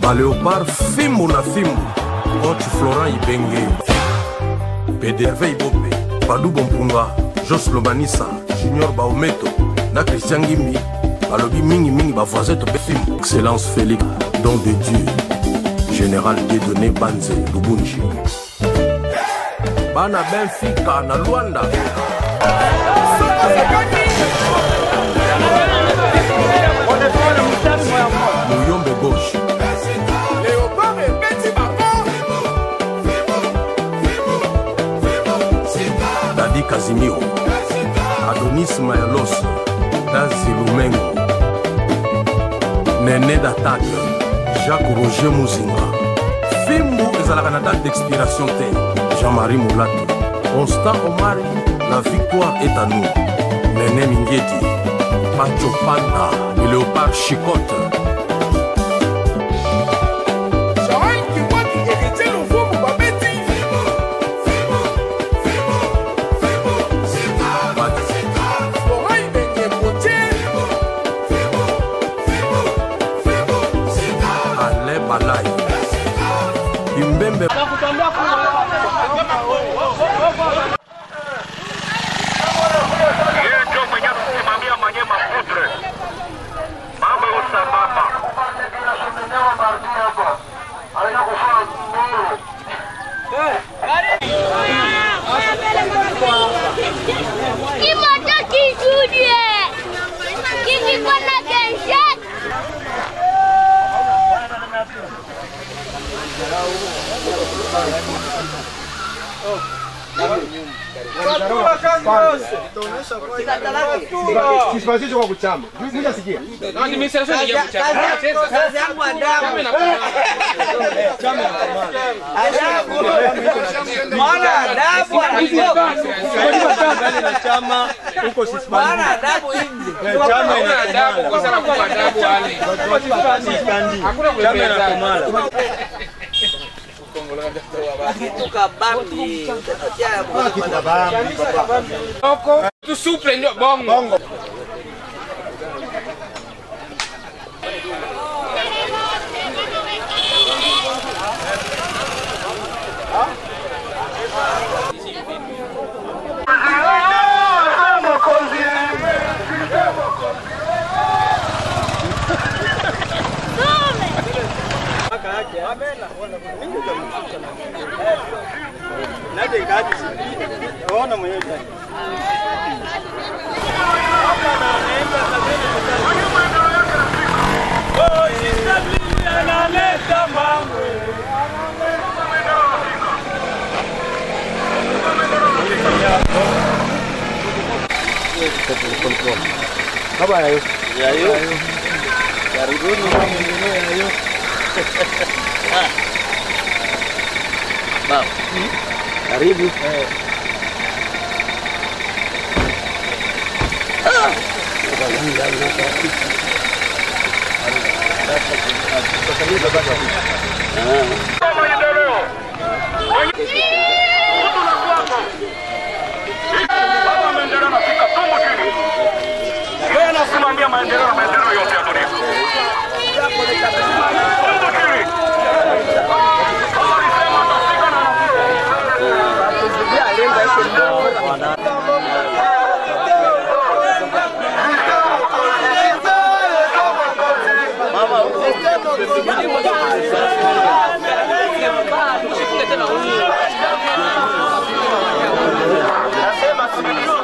baleopard fimbu na fimbu coach florent ibenge. Pdrv ibope badubo mpunga jos lobanisa junior baometo na christian ngimbi. Balobi mingimingi bavoisin to mpe fimbu. Excellence félix don de dieu général dedone banze lubunji. Bana benfica na lwanda muyombe gauche. Dadi kazimiro adonis mayalos na zilumengo nene datake jacques roger muzinga fimbu ezalaka na date d'expiration te jean-marie molato. Constant omari La victoire est à nous. Néné Mingeti, Pacho Panda et Léopard Chicote. Kisipazisho kwa kuchama. Mjasikia? Kazi yangu adabu. Mwana adabu anatoka. na chama huko sisi. Mwana adabu nje. Chama ina adabu kwa Chama kwa Kitu wale. Utatia ya kwa Tu suple ndio bongo. Nade kati. Ona mwenyewe. Baba yayo. Yayo. Karibuni. Yayo. Baba. Karibu. Maendeleo. Mtu na kwako. Baba anafika tumbo chini, yeye anasimamia maendeleo na maendeleo yote ya dunia. Nasema suluhisho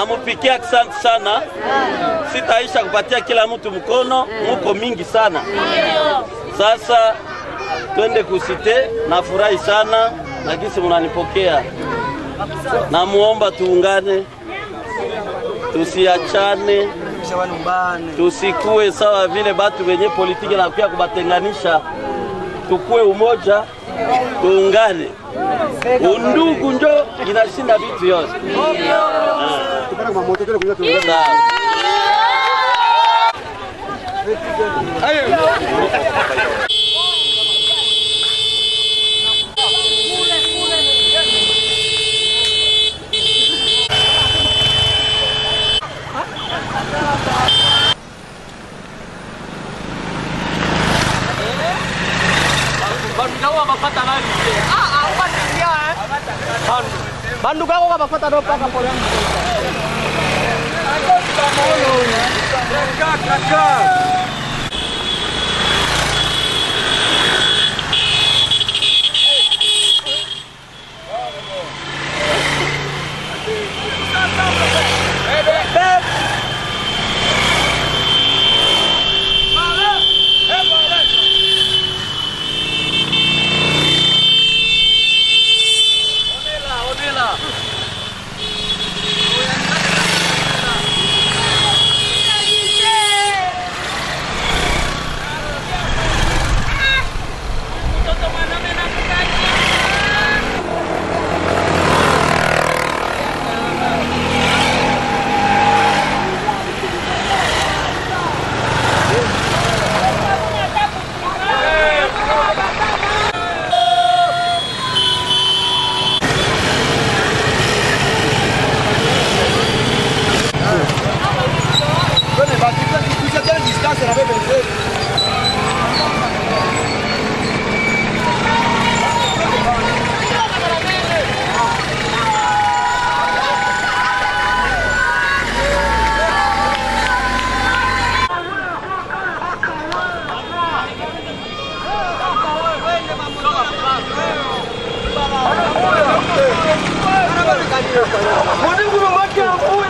Namupikia asante sana, sitaisha kupatia kila mtu mkono, muko mingi sana. Sasa twende kusite, nafurahi sana. Na kisi munanipokea. Namuomba tuungane, tusiachane, tusikue sawa vile batu wenye politiki nakuya kubatenganisha, tukue umoja, tuungane. Undugu njo inashinda vitu yote. bandugawa mapata nani? Ah, ah apata ndio eh. Bandu. Bandugawa mapata ndio paka pole. Kaka eh, se la ve vencer. 보증금은 맡겨 보 여.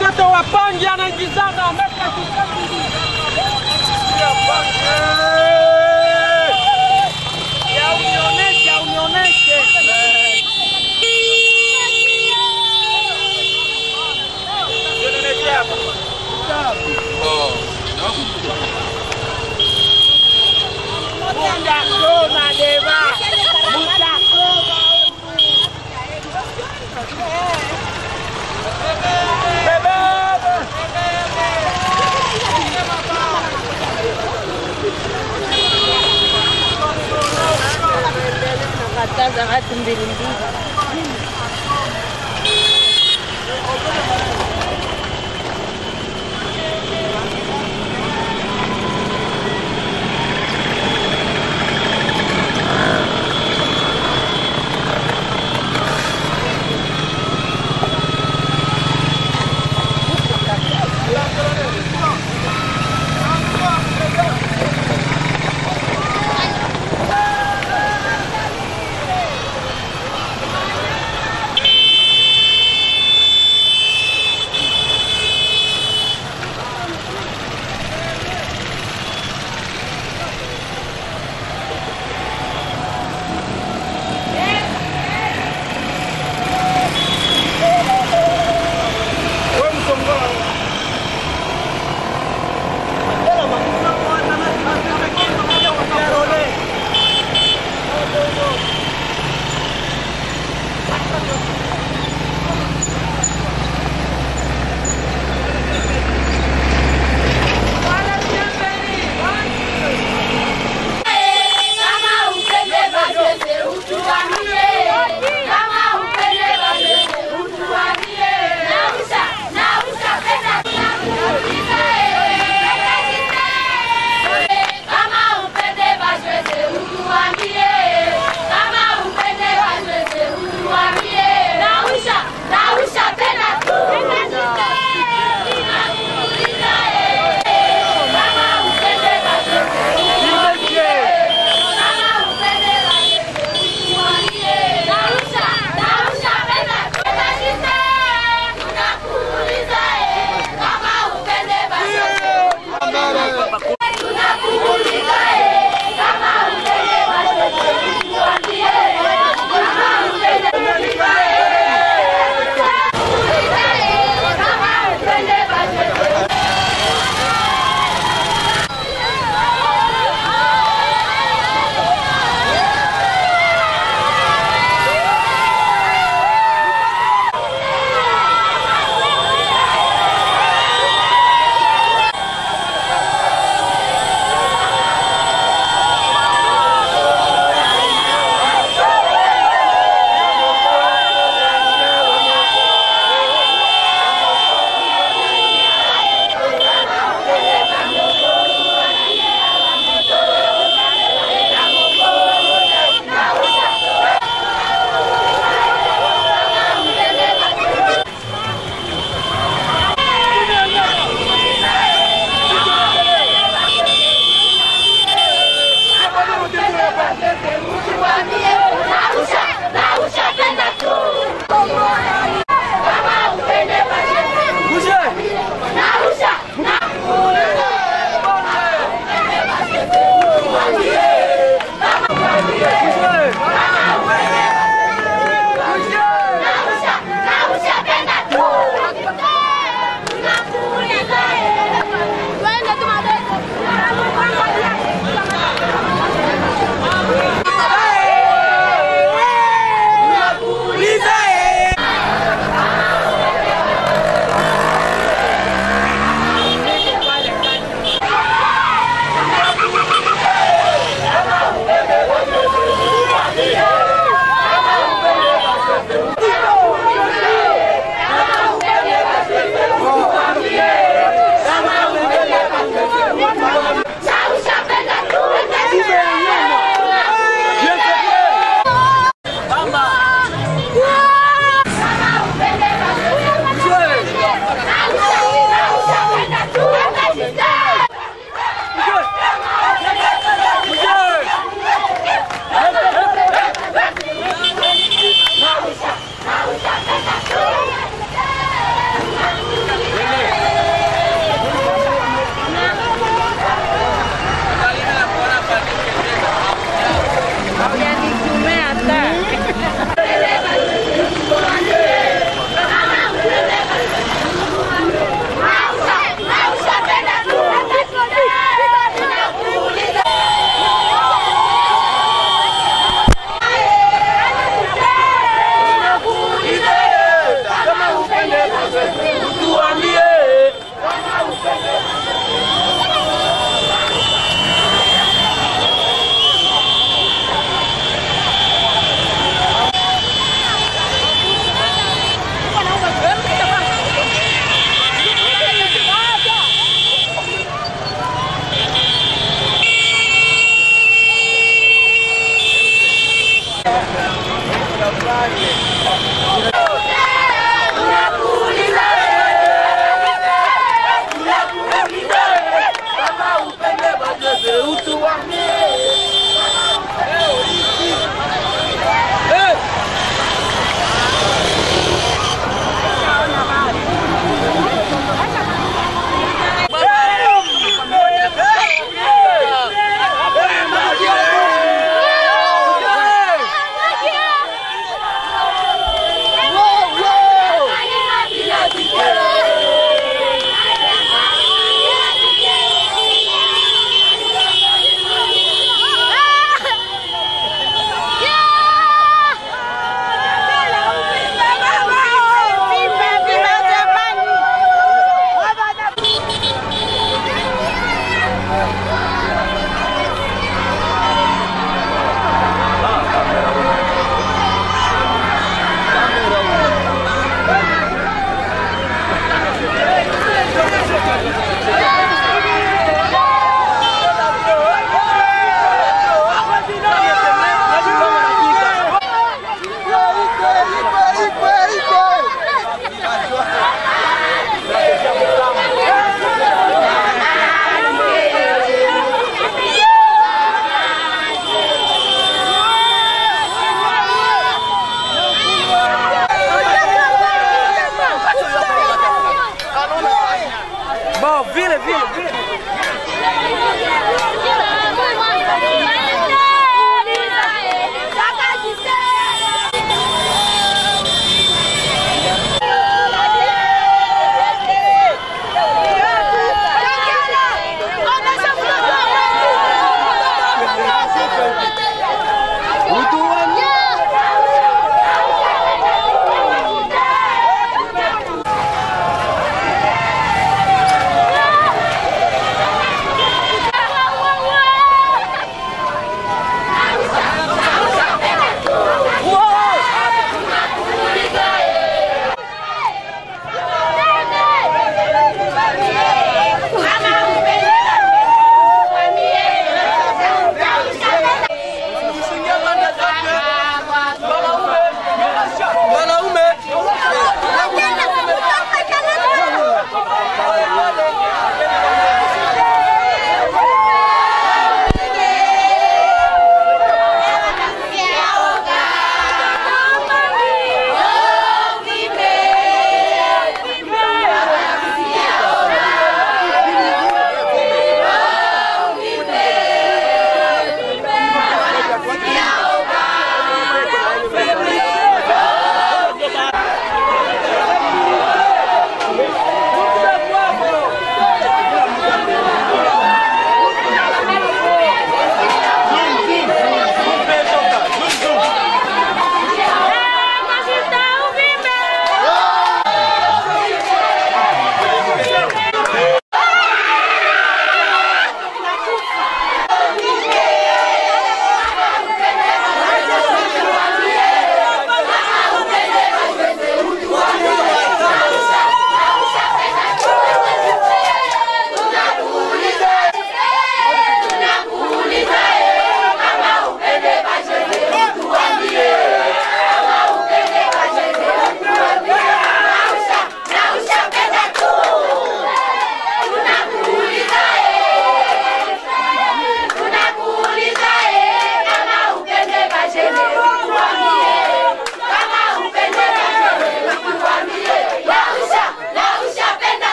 Mtoto wa pangi anaingizana Nakataza watu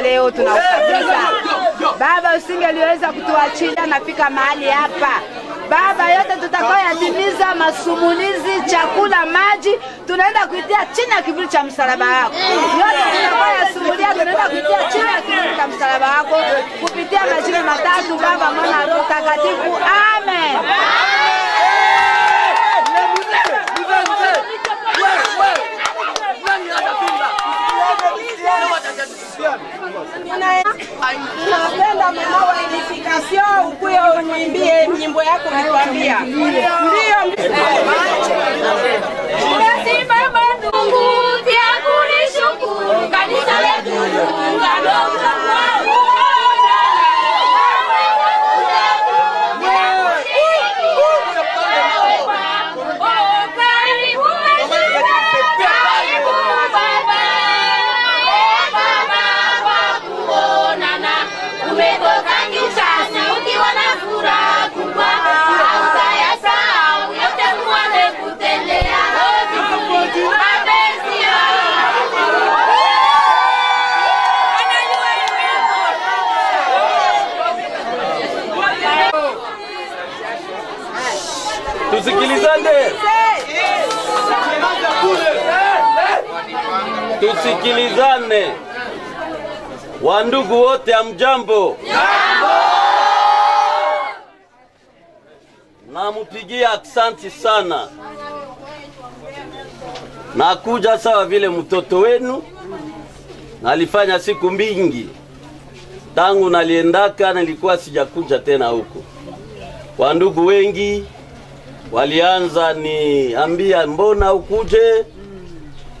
Leo tunaukabiza Baba, usingeliweza kutuachilia nafika mahali hapa Baba, yote tutakayoyatimiza, masumulizi, chakula, maji, tunaenda kuitia chini ya kivuli cha msalaba wako. Yote tutakayoyasumulia, tunaenda kuitia chini ya kivuli cha msalaba wako kupitia majina matatu, Baba, Mwana, Roho Mtakatifu. Amen. Napenda mama wa nyimbo yako nikwambia. Ndio. Mungu, pia kunishukuru kanisa letu, Tusikilizane, tusikilizane. Wandugu wote, amjambo? Namupigia aksanti sana nakuja sawa vile mtoto wenu nalifanya siku mbingi tangu naliendaka, nilikuwa sijakuja tena huku. Wandugu wengi walianza niambia mbona ukuje,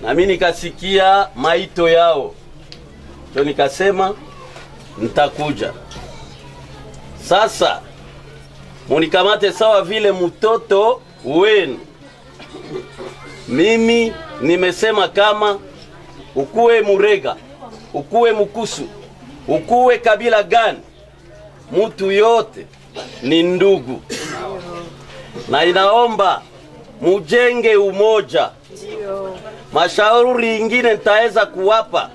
nami nikasikia maito yao, ndio nikasema nitakuja. Sasa munikamate sawa vile mtoto wenu. Mimi nimesema kama ukuwe Murega, ukuwe Mukusu, ukuwe kabila gani, mutu yote ni ndugu, na inaomba mujenge umoja. Mashauri ingine nitaweza kuwapa,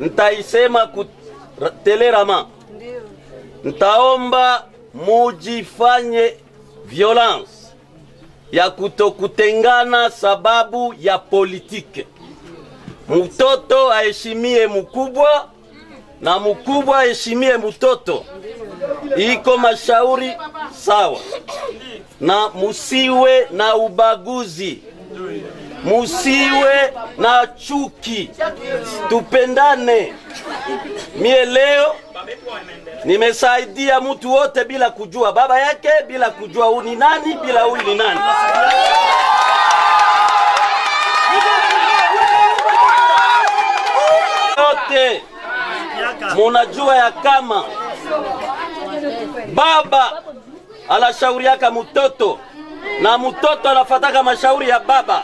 nitaisema kutelerama, nitaomba mujifanye violence ya kutokutengana sababu ya politike. Mtoto aheshimie mkubwa na mkubwa aheshimie mtoto. Iko mashauri sawa, na musiwe na ubaguzi, musiwe na chuki, tupendane. Mie leo nimesaidia mtu wote bila kujua baba yake, bila kujua huyu ni nani, bila huyu ni nani. Yote munajua ya kama baba anashauriaka mtoto na mtoto anafataka mashauri ya baba.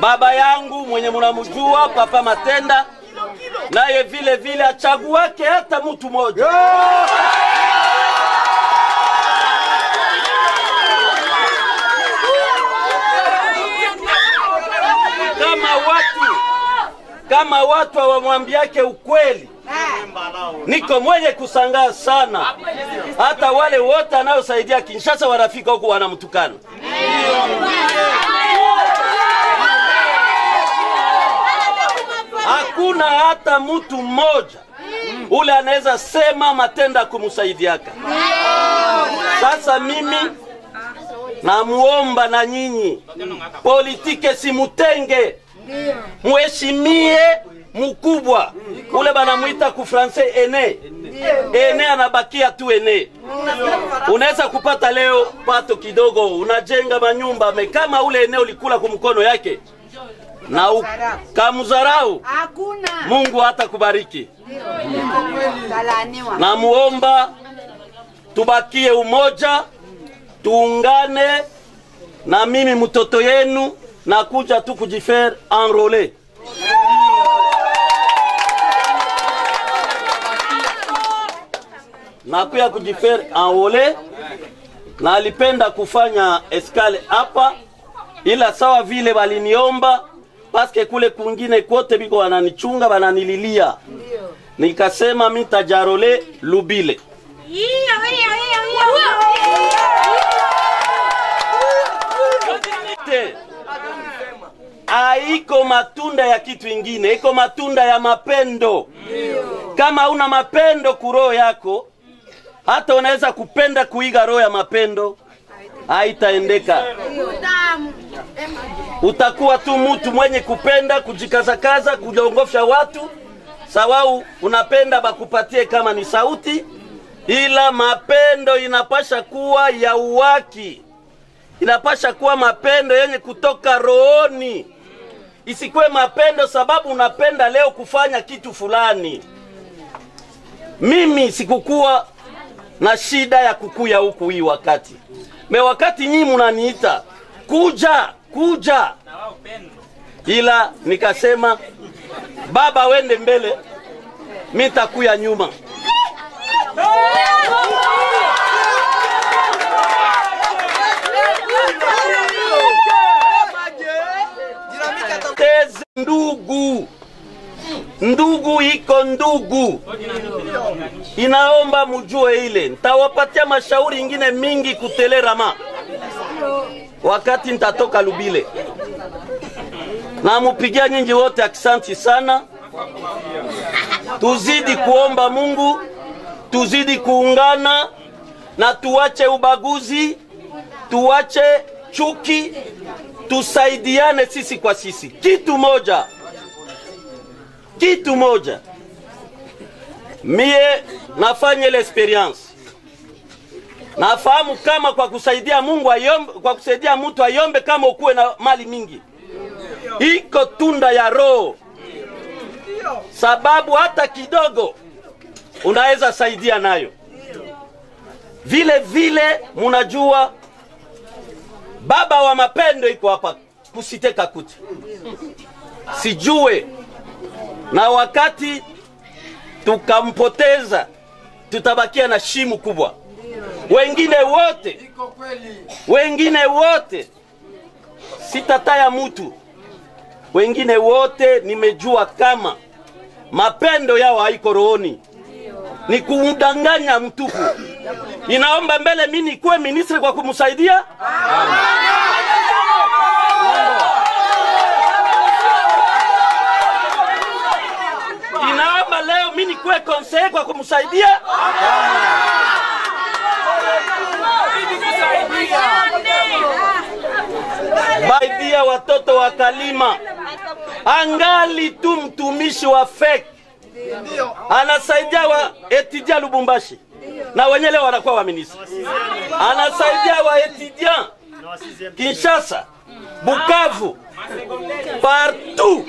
Baba yangu mwenye munamujua, Papa Matenda, naye vile vile achaguake hata mtu moja kama watu kama watu hawamwambiake ukweli, niko mwenye kusangaa sana. Hata wale wote anaosaidia Kinshasa warafika huku wanamtukana. Hakuna hata mtu mmoja ule anaweza sema Matenda kumsaidiaka. Sasa mimi namuomba na nyinyi politike simutenge, muheshimie mkubwa. Ule banamwita ku francais ene. Ene, anabakia tu ene. Unaweza kupata leo pato kidogo, unajenga manyumba me, kama ule ene ulikula kumkono yake. Na ukamzarau, Hakuna. Mungu hata kubariki. na Namuomba tubakie umoja, tuungane. Na mimi mtoto yenu nakuja tu kujifaire enrole. Nakuya kujifaire enrole, na alipenda kufanya escale hapa, ila sawa vile waliniomba paske kule kungine kote biko wananichunga wananililia, nikasema mitajarole Lubile. Haiko matunda ya kitu ingine, iko matunda ya mapendo. Kama una mapendo kuroho yako, hata unaweza kupenda kuiga roho ya mapendo, haitaendeka. Utakuwa tu mtu mwenye kupenda kujikazakaza, kujongofya watu, sawau unapenda bakupatie kama ni sauti, ila mapendo inapasha kuwa ya uwaki. Inapasha kuwa mapendo yenye kutoka rohoni, isikuwe mapendo sababu unapenda leo kufanya kitu fulani. Mimi sikukuwa na shida ya kukuya huku hii wakati me, wakati nyinyi munaniita kuja kuja, ila nikasema baba, wende mbele, mi takuya nyuma. Tezi ndugu. Ndugu iko ndugu. Inaomba mujue ile. Ntawapatia mashauri ingine mingi kutelerama. Wakati ntatoka lubile. Namupigia nyinyi wote akisanti sana. Tuzidi kuomba mungu. Tuzidi kuungana. Na tuwache ubaguzi. Tuwache chuki tusaidiane sisi kwa sisi. Kitu moja, kitu moja, mie nafanya ile experience. Nafahamu kama kwa kusaidia Mungu ayombe, kwa kusaidia mtu ayombe kama ukuwe na mali mingi, iko tunda ya Roho, sababu hata kidogo unaweza saidia nayo. Vile vile munajua baba wa mapendo iko hapa kusiteka kuti, sijue. Na wakati tukampoteza tutabakia na shimu kubwa. Wengine wote wengine wote sitataya mutu. Wengine wote nimejua kama mapendo yao haiko rohoni ni kumdanganya mtupu inaomba mbele mi nikuwe ministri kwa kumsaidia. Inaomba leo mi nikuwe konseye kwa kumsaidia. Baidia watoto wa Kalima, angali tu mtumishi wa fake anasaidia wa etidia Lubumbashi. Na wenye leo wanakuwa waminisi, anasaidia wa etidia Kinshasa, Bukavu, partout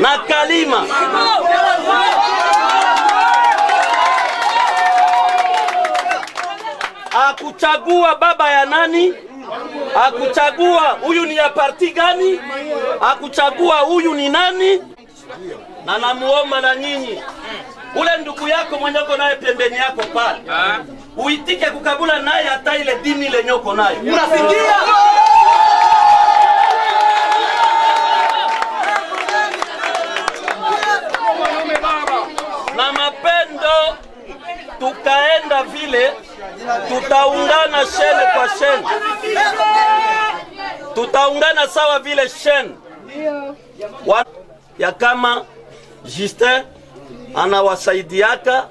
na Kalima. akuchagua baba ya nani, akuchagua huyu ni ya parti gani, akuchagua huyu ni nani. Na namuomba na nyinyi, ule ndugu yako mwenye uko naye pembeni yako pale, uitike kukabula naye hata ile dini ile nyoko nayo. Unasikia? na mapendo tukaenda vile, tutaungana shene kwa shene, tutaungana sawa vile shene Wa- ya kama Justin anawasaidiaka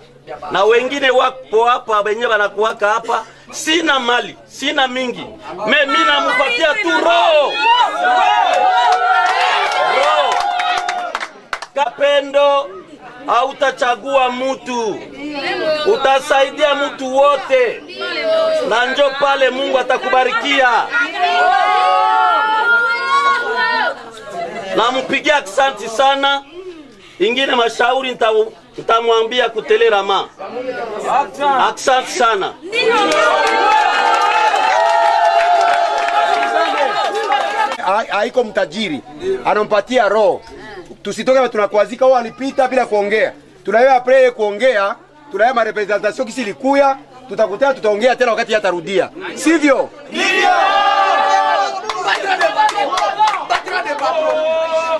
na wengine wapo hapa wenye wanakuwaka hapa. Sina mali, sina mingi, me mi namupatia tu roho. Roho. Kapendo hautachagua mutu, utasaidia mutu wote, na njo pale Mungu atakubarikia. Nampigia aksanti sana. Ingine mashauri nita- kutelera ma. Aksanti sana. Ha- haiko mtajiri, anampatia roho. Tusitoke tunakwazika, wao alipita bila kuongea, tunayewa pre kuongea, tunayewa marepresentation kisi likuya, tutakutana, tutaongea tena wakati yatarudia, sivyo?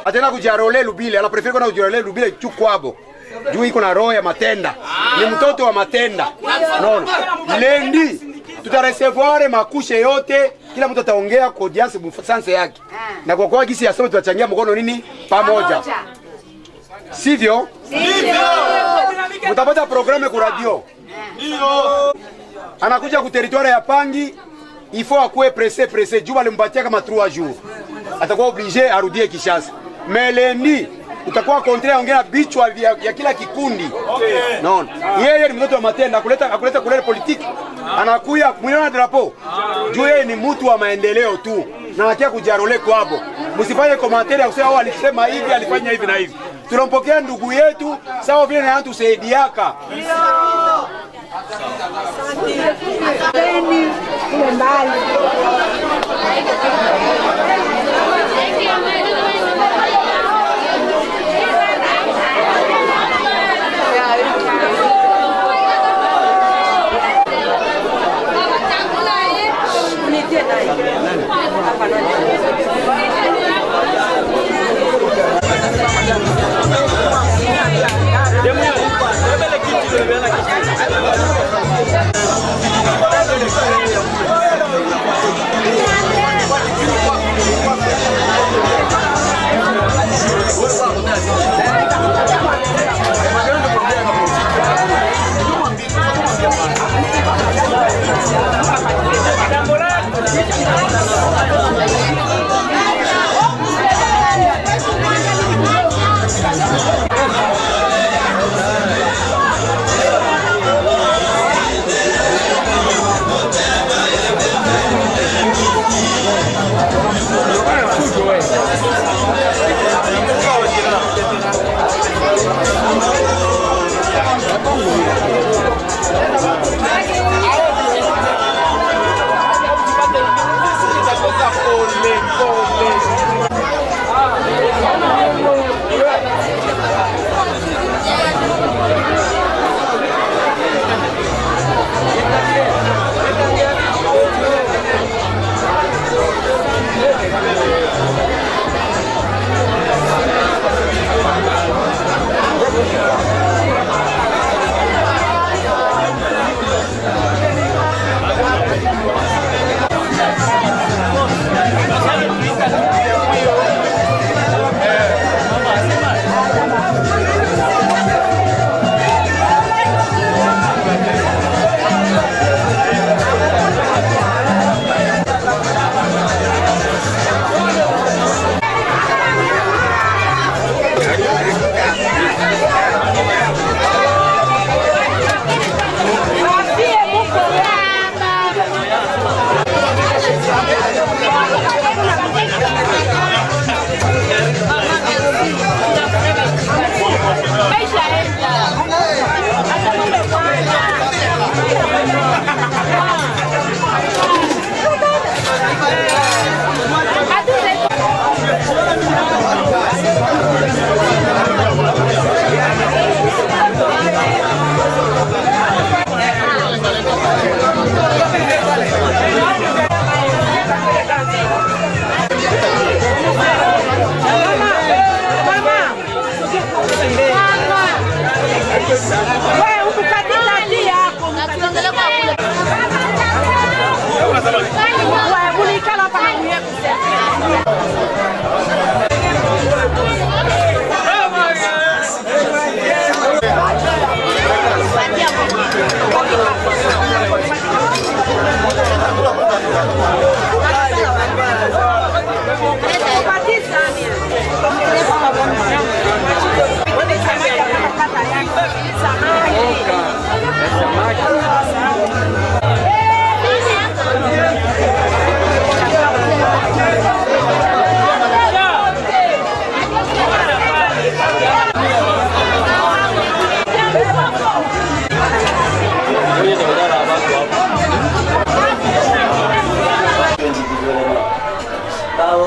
Atena kujarole Lubile, anapreferi kwenda kujarole Lubile chu kwabo. Juu iko na roho ya matenda, ni mtoto wa matenda. nono lendi tutareservoir makushe yote, kila mtu ataongea kwa audience msanse yake, na kwa kwa gisi yasema tutachangia mkono nini? Pamoja, sivyo? Mtapata programu ku radio, anakuja ku ya Pangi, il faut akuwe presse presse, juu alimpatia kama 3 jours, atakuwa oblige arudie Kishasa. Melendi utakuwa kontre ongea na bichwa vya, ya kila kikundi. Naona yeye ni mtoto wa matenda, akuleta akuleta kulele politiki, anakuya mwiliona drapo juu yeye ni mtu wa maendeleo tu, na anakia kujarole kwabo. Msifanye komentari ya kusema "Oh, alisema hivi alifanya hivi na hivi. Tunampokea ndugu yetu sawa vile na tusaidiaka mbali. ¡Vamos! ¡Vamos!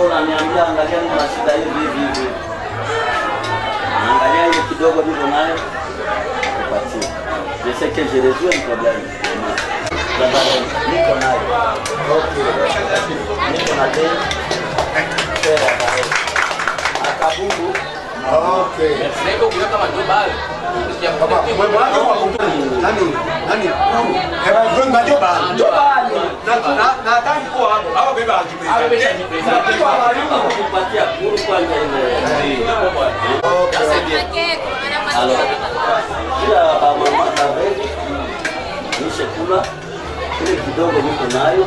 Leta hivi hivi hivi. Angalia ile kidogo niko nayo. Nipatie. Je sais que j'ai résolu un problème. Baba, niko nayo. Niko na deni. Sera bae. Okay. Seko kuweka madobali. Papa, mwe mwanzo wa kumbuni. Nani? Nani? Hewa gonga joba. Joba. Na na na tangi kwa hapo. Hapo beba ajipe. Hapo beba ajipe. Kupatia kuru kwanza ile. Alors, kila bamama kaveji nishe kula kile kidogo niko nayo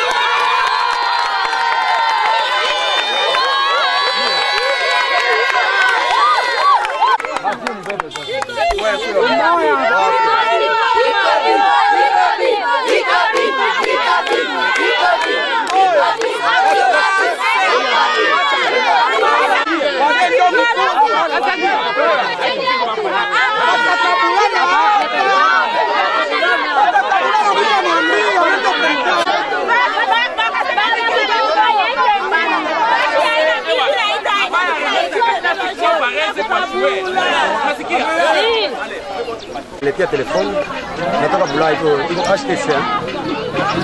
les filles. Letea telefoni natoka Bulaya iko iko HTC.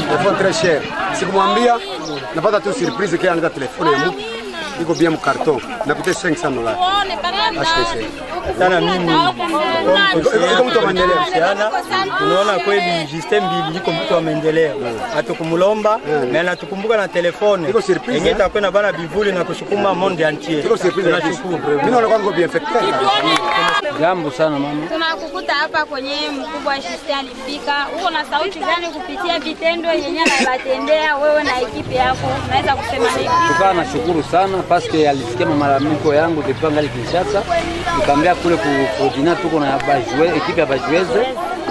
Telefoni très cher. Sikumwambia napata tu surprise kia analeta telefoni ya mtu iko bien mu carton. Napita 500 dola HTC. sana mimi Iko mtu wa maendeleo. sana tunaona kweli Justin Mbili iko mtu wa maendeleo, hatukumlomba na anatukumbuka na telefone Iko surprise, yenye eh? bana bivuli na kushukuma monde entier. Iko surprise. Tunashukuru. Mimi naona kwangu bien fait. Jambo sana mama. Tunakukuta hapa kwenye mkubwa wa Justin alifika. Uko na sauti gani kupitia vitendo yenye anabatendea wewe na ekipe yako? unaweza kusema nini? Tukaa nashukuru sana paske alisikia malalamiko yangu depuis ngali Kinshasa, nikaambia kule ku Frodina tuko na ekipe ya bajueze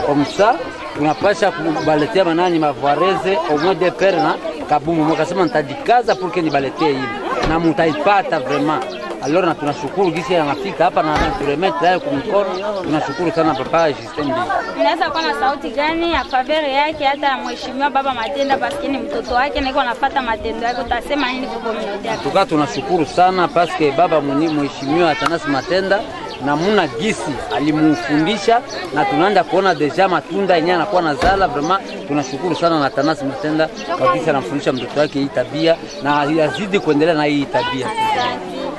komsa tunapasha kubaletea manani mavareze omwe de pere na kabumu. Mwakasema nitajikaza pour que nibaletee hivi. Na mutaipata vraiment alors, na tunashukuru jinsi anafika hapa na turemetre hayo kumkono. Tunashukuru sana papa Justin Mbili. Unaweza kuwa na sauti gani ya favere yake hata mheshimiwa baba Matenda paske ni mtoto wake na iko anafuata matendo yake, utasema nini kwa community yake? tukaa tunashukuru sana paske baba mheshimiwa Atanasi Matenda namuna gisi alimufundisha na tunaenda kuona deja matunda yenyewe anakuwa na zala. vrema. tunashukuru sana na Tanasi Matenda kwa gisi anamfundisha mtoto wake hii tabia na yazidi kuendelea na hii tabia.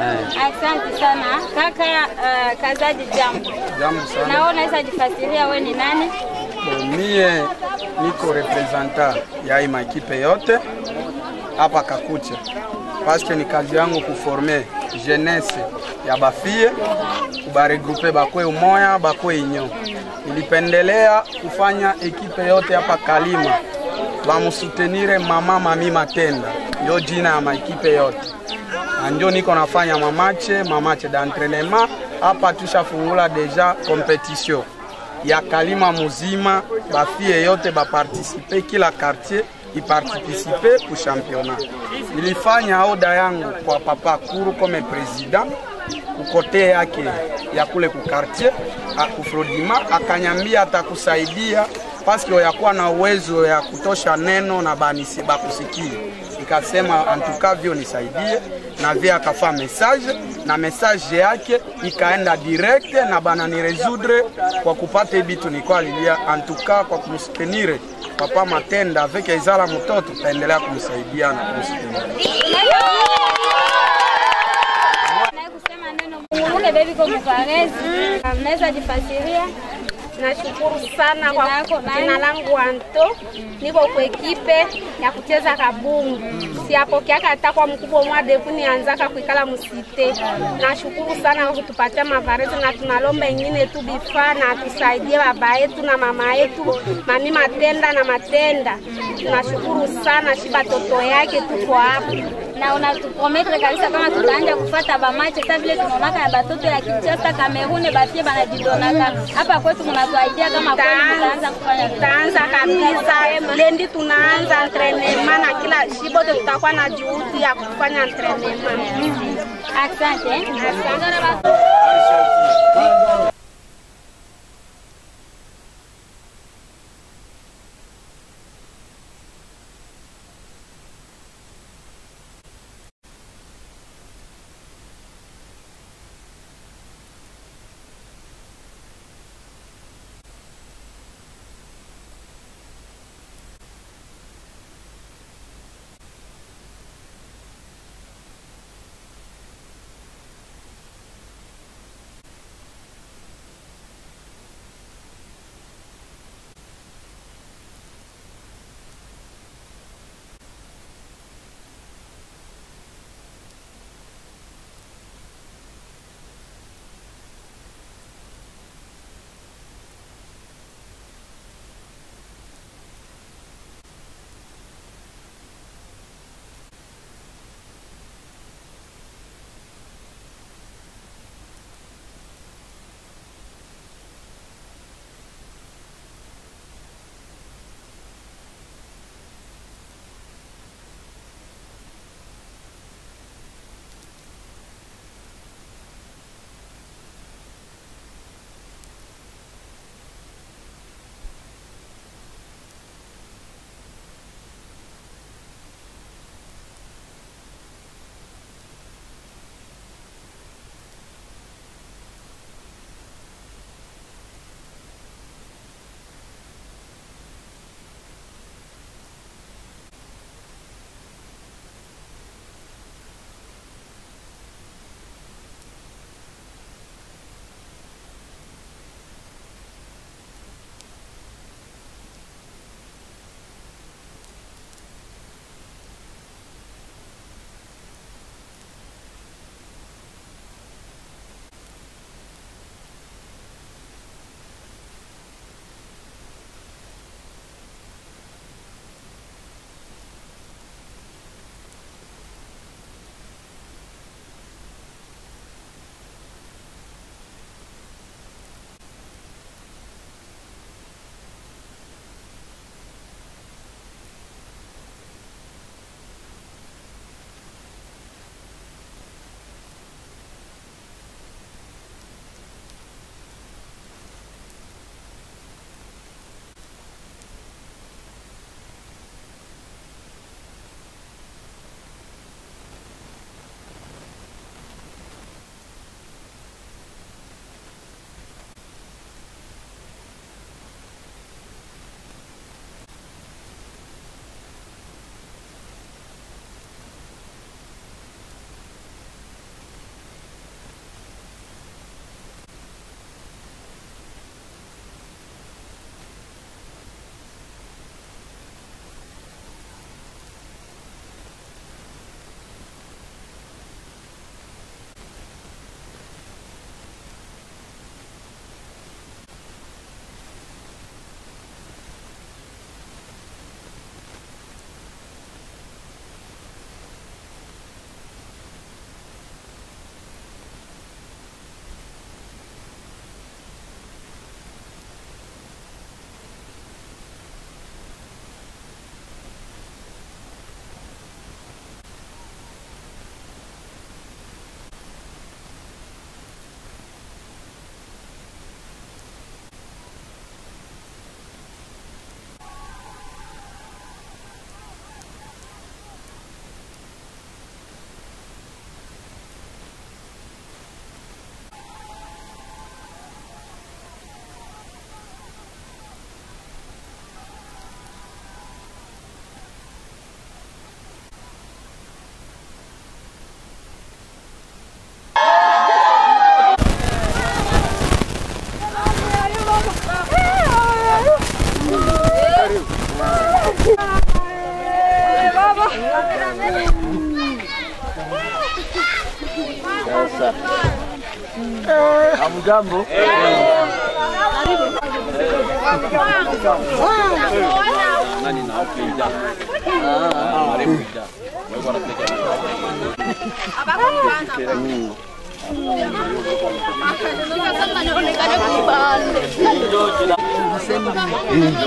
Eh. Asante sana kaka. Uh, Kazaji, jambo. Jambo sana. Na wewe unaweza jifasiria wewe ni nani? Mie niko representa ya hii makipe yote hapa Kakucha, paske ni kazi yangu kuforme jeunesse ya bafie kubaregrupe bakwe umoya bakwe inyo. Nilipendelea kufanya ekipe yote hapa Kalima bamusutenire mama mami Matenda, ndio jina ya maekipe yote ndio niko nafanya mamache mamache d'entraînement hapa. Tushafungula deja competition ya Kalima muzima, bafie yote bapartisipe, kila quartier ipartisipe ku championnat. Nilifanya oda yangu kwa papa Kuru kome president kukote yake ya kule ku quartier akufrodima, akanyambia atakusaidia paske yakuwa na uwezo ya kutosha neno na banisi bakusikia. antuka antukavyo nisaidie na vye akafa message na message yake ikaenda direct na bana ni kwa kupata bitu nikuwa lilia antuka kwa kumsutenire papa Matenda avec izala mtoto taendelea kumsaidia na kumsutenire. Kwa mnaweza jifasiria? Nashukuru sana kwa jina langu Anto, niko kwa ekipe ya kucheza kabumbu. Siapokeaka hata kwa mkubwa mwa devu nianzaka kuikala musite. Nashukuru sana kwa kutupatia mavarezi na tunalomba ingine tu bifaa na tusaidie baba yetu na mama yetu mami Matenda na Matenda. Tunashukuru sana, shiba toto yake tuko hapa na unatuprometre kabisa kama tutaanja kufata bamache sa vile tunaonaka ya batoto ya Kinshasa, Kamerune bafie banajidonaka hapa kwetu, munatuaidia kama kweli mtaanza kufanya Tutaanza kabisa lendi, tunaanza entrenema na kila shibote, tutakuwa na juhudi ya kufanya entrenema. Asante. Asante.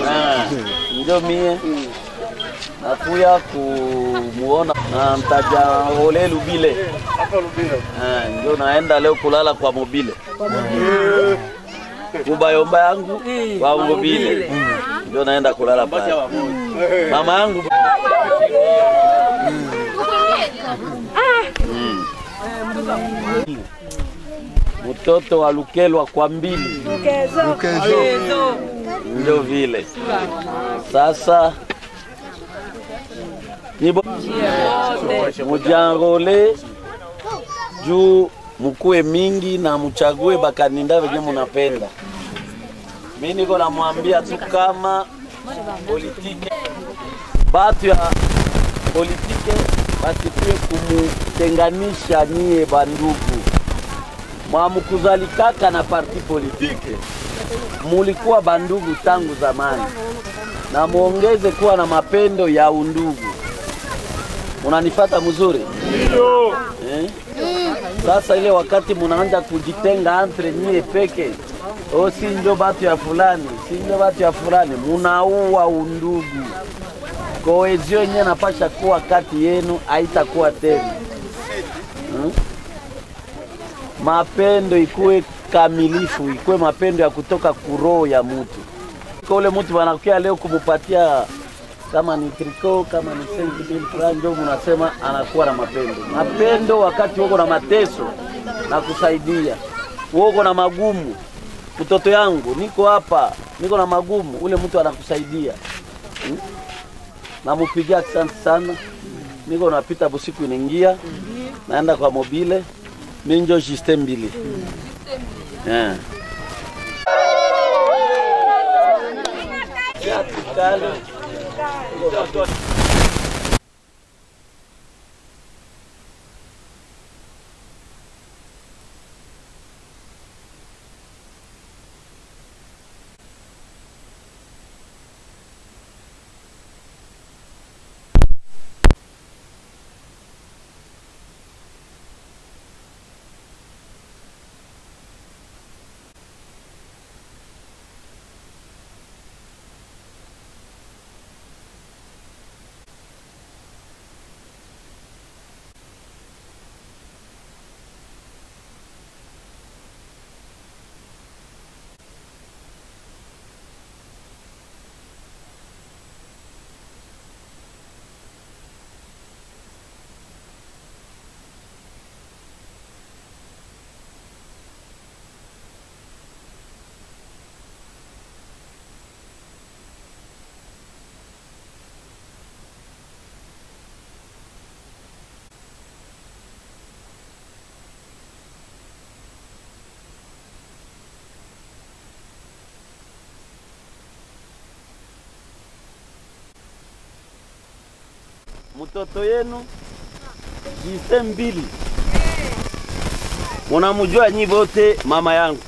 Ah, Ndio mie. Nakuya kumuona. Na mtaja ole Lubile. Ah, njo naenda leo kulala kwa mobile. Kubayomba yangu kwa mobile, ndio naenda kulala pale. Mama yangu. Mutoto mtoto wa kwa mbili. Ndio vile. Sasa nibo mujangole juu mukuwe mingi na muchague bakaninda venye munapenda. Mi niko namwambia tu kama politike batu ya politike basikuye kumutenganisha nyie bandugu, mwamukuzalikaka na parti politike, mulikuwa bandugu tangu zamani, na muongeze kuwa na mapendo ya undugu. Munanifata mzuri? Eh? Sasa ile wakati munaanja kujitenga entre nyie peke, o si njo batu ya fulani, si njo batu ya fulani, munaua undugu. Koezio yenyewe napasha kuwa kati yenu haitakuwa tena hmm? Mapendo ikuwe kamilifu, ikuwe mapendo ya kutoka kuroho ya mutu. Kwa ule mutu wanakukia leo kumupatia kama ni triko kama ni sensible fulani, ndio mnasema anakuwa na mapendo. Mapendo wakati woko na mateso na kusaidia, wako na magumu, mtoto yangu, niko hapa, niko na magumu, ule mtu anakusaidia. Hmm? Namupigia asante sana, niko napita busiku inaingia, naenda kwa mobile. Minjo jiste mbili. Yeah. Dort, dort. Mtoto yenu jise mbili. Munamujua nyi vote mama yangu?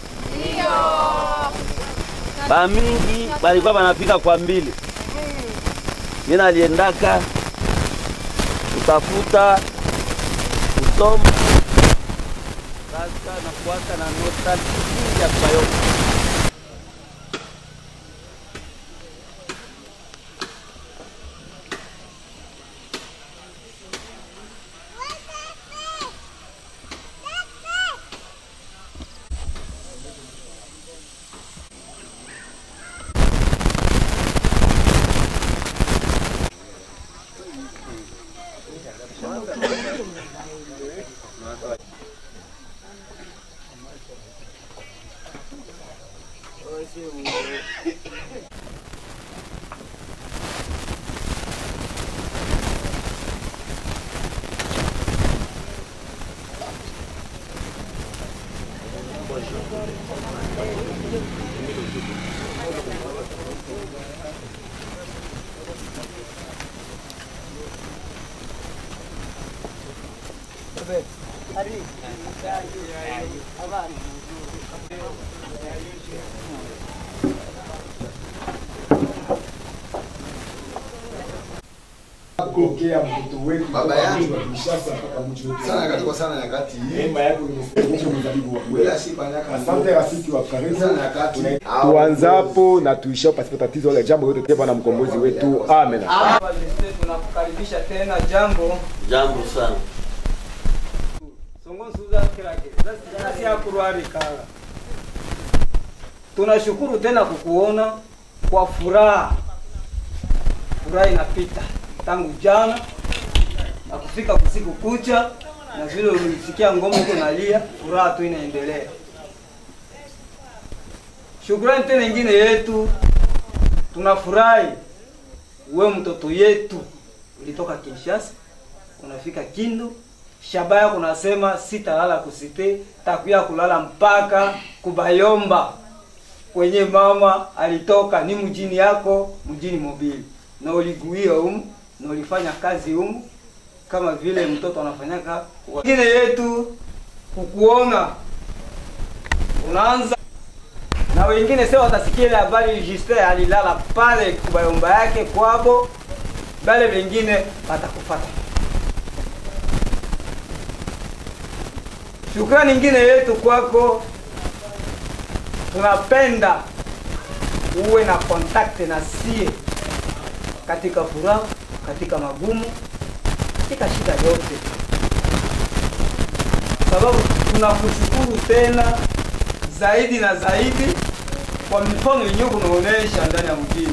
Bamingi balikuwa banapika kwa mbili. Mina aliendaka kutafuta kusoma sasa nakuwaka na nostalgia ya kubayoma wetu Baba yangu. mji wa Kinshasa mpaka mji wetu. Sana sana nyakati. Yako mzabibu wa kweli. Bila sifa. Asante rafiki wa karibu. Sana nyakati. Tuanzapo na tuishao pasipo tatizo la jambo yote Bwana mkombozi wetu. Amen. tunakukaribisha tena jambo jambo sana songo nsuza kirake sasa ya kurwari kala tunashukuru tena kukuona kwa furaha furaha inapita tangu jana na kusiku kucha na vile ulisikia ngoma huko nalia furaha tu inaendelea. Shukrani tena ingine yetu tunafurahi we mtoto yetu. Ulitoka Kinshasa unafika Kindu, shaba yako unasema sitalala kusite, takuya kulala mpaka kubayomba. Kwenye mama alitoka, ni mjini yako mjini Mobili, na uliguia umu na ulifanya kazi humu kama vile mtoto anafanyaka. Wengine yetu kukuona unaanza na wengine sasa watasikia ile habari Justin alilala pale kubayomba yake kwabo, bale wengine watakufata. Shukrani nyingine yetu kwako, tunapenda uwe na contact na sie katika furaha, katika magumu, katika shida yote, sababu tunakushukuru tena zaidi na zaidi kwa mifano yenyewe kunaonesha ndani ya mjini.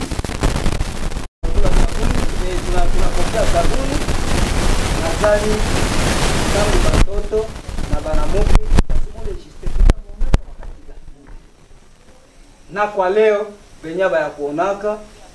Eh, tunapokea sabuni nadhani tangu na banamuke na kwa leo benye baya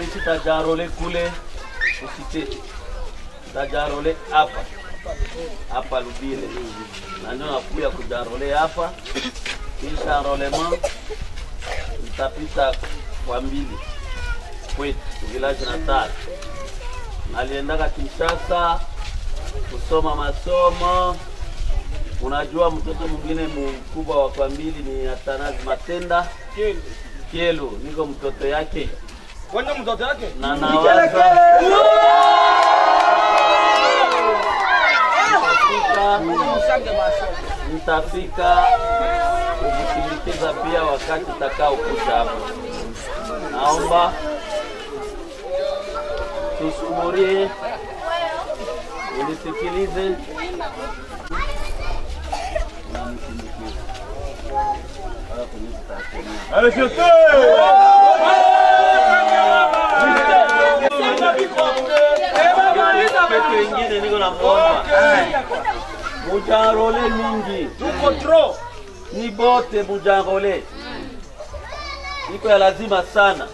nikasema tajarole kule. Usite. Tajarole hapa. Hapa Lubile, na ndio nakuya kujarole hapa, kisha rolema nitapita kwa mbili. Kwetu village tatu. Naliendaka Kinshasa kusoma masomo. Unajua, mtoto mwingine mkubwa wa kwa mbili ni Atanazi Matenda. Kielu, niko mtoto yake Kwani mtoto yake? na nawaza nitafika. Kukusindikiza pia wakati utakao kuja hapo. Naomba tusuburie, unisikilize Pepe wengine niko na muomba mujarole mingi, tuko tro ni bote mujarole, iko ya lazima sana.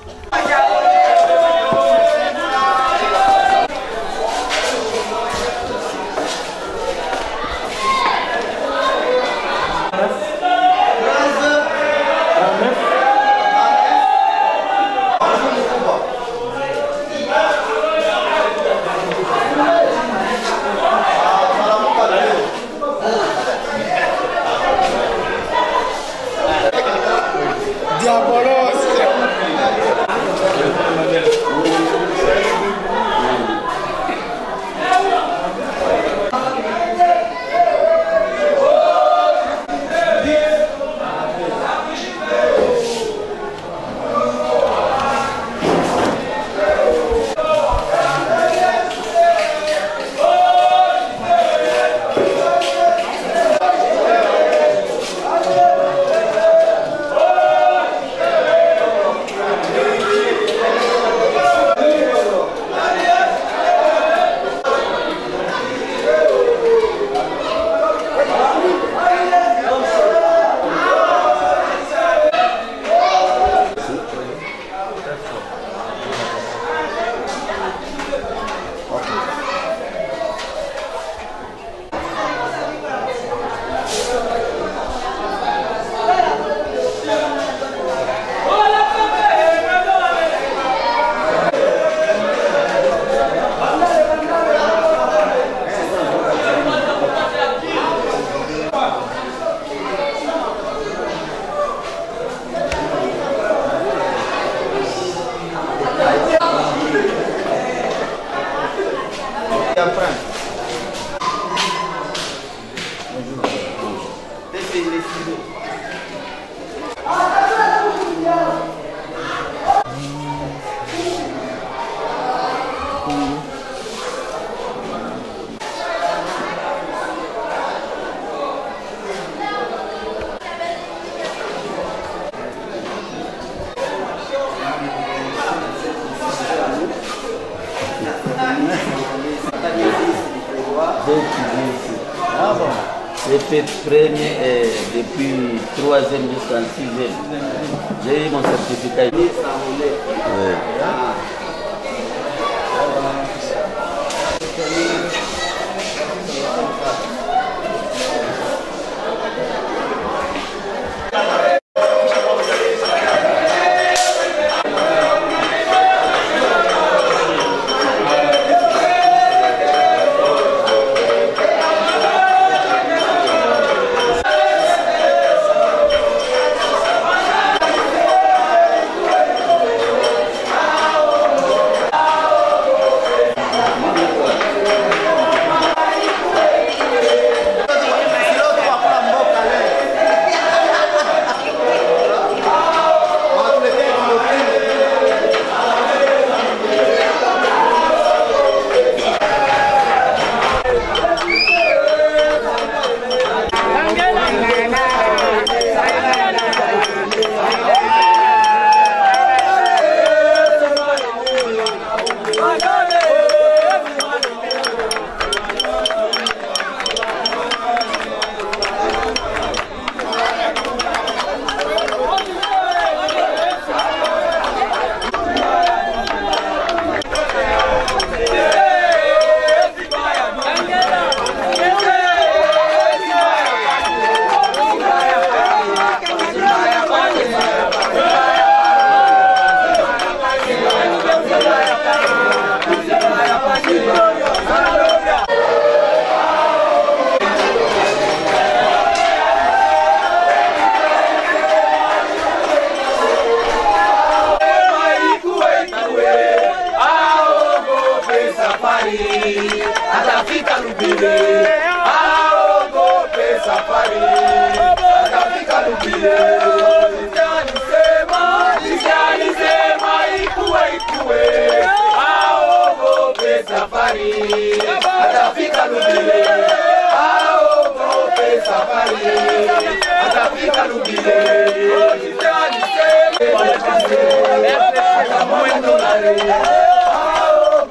Big enough,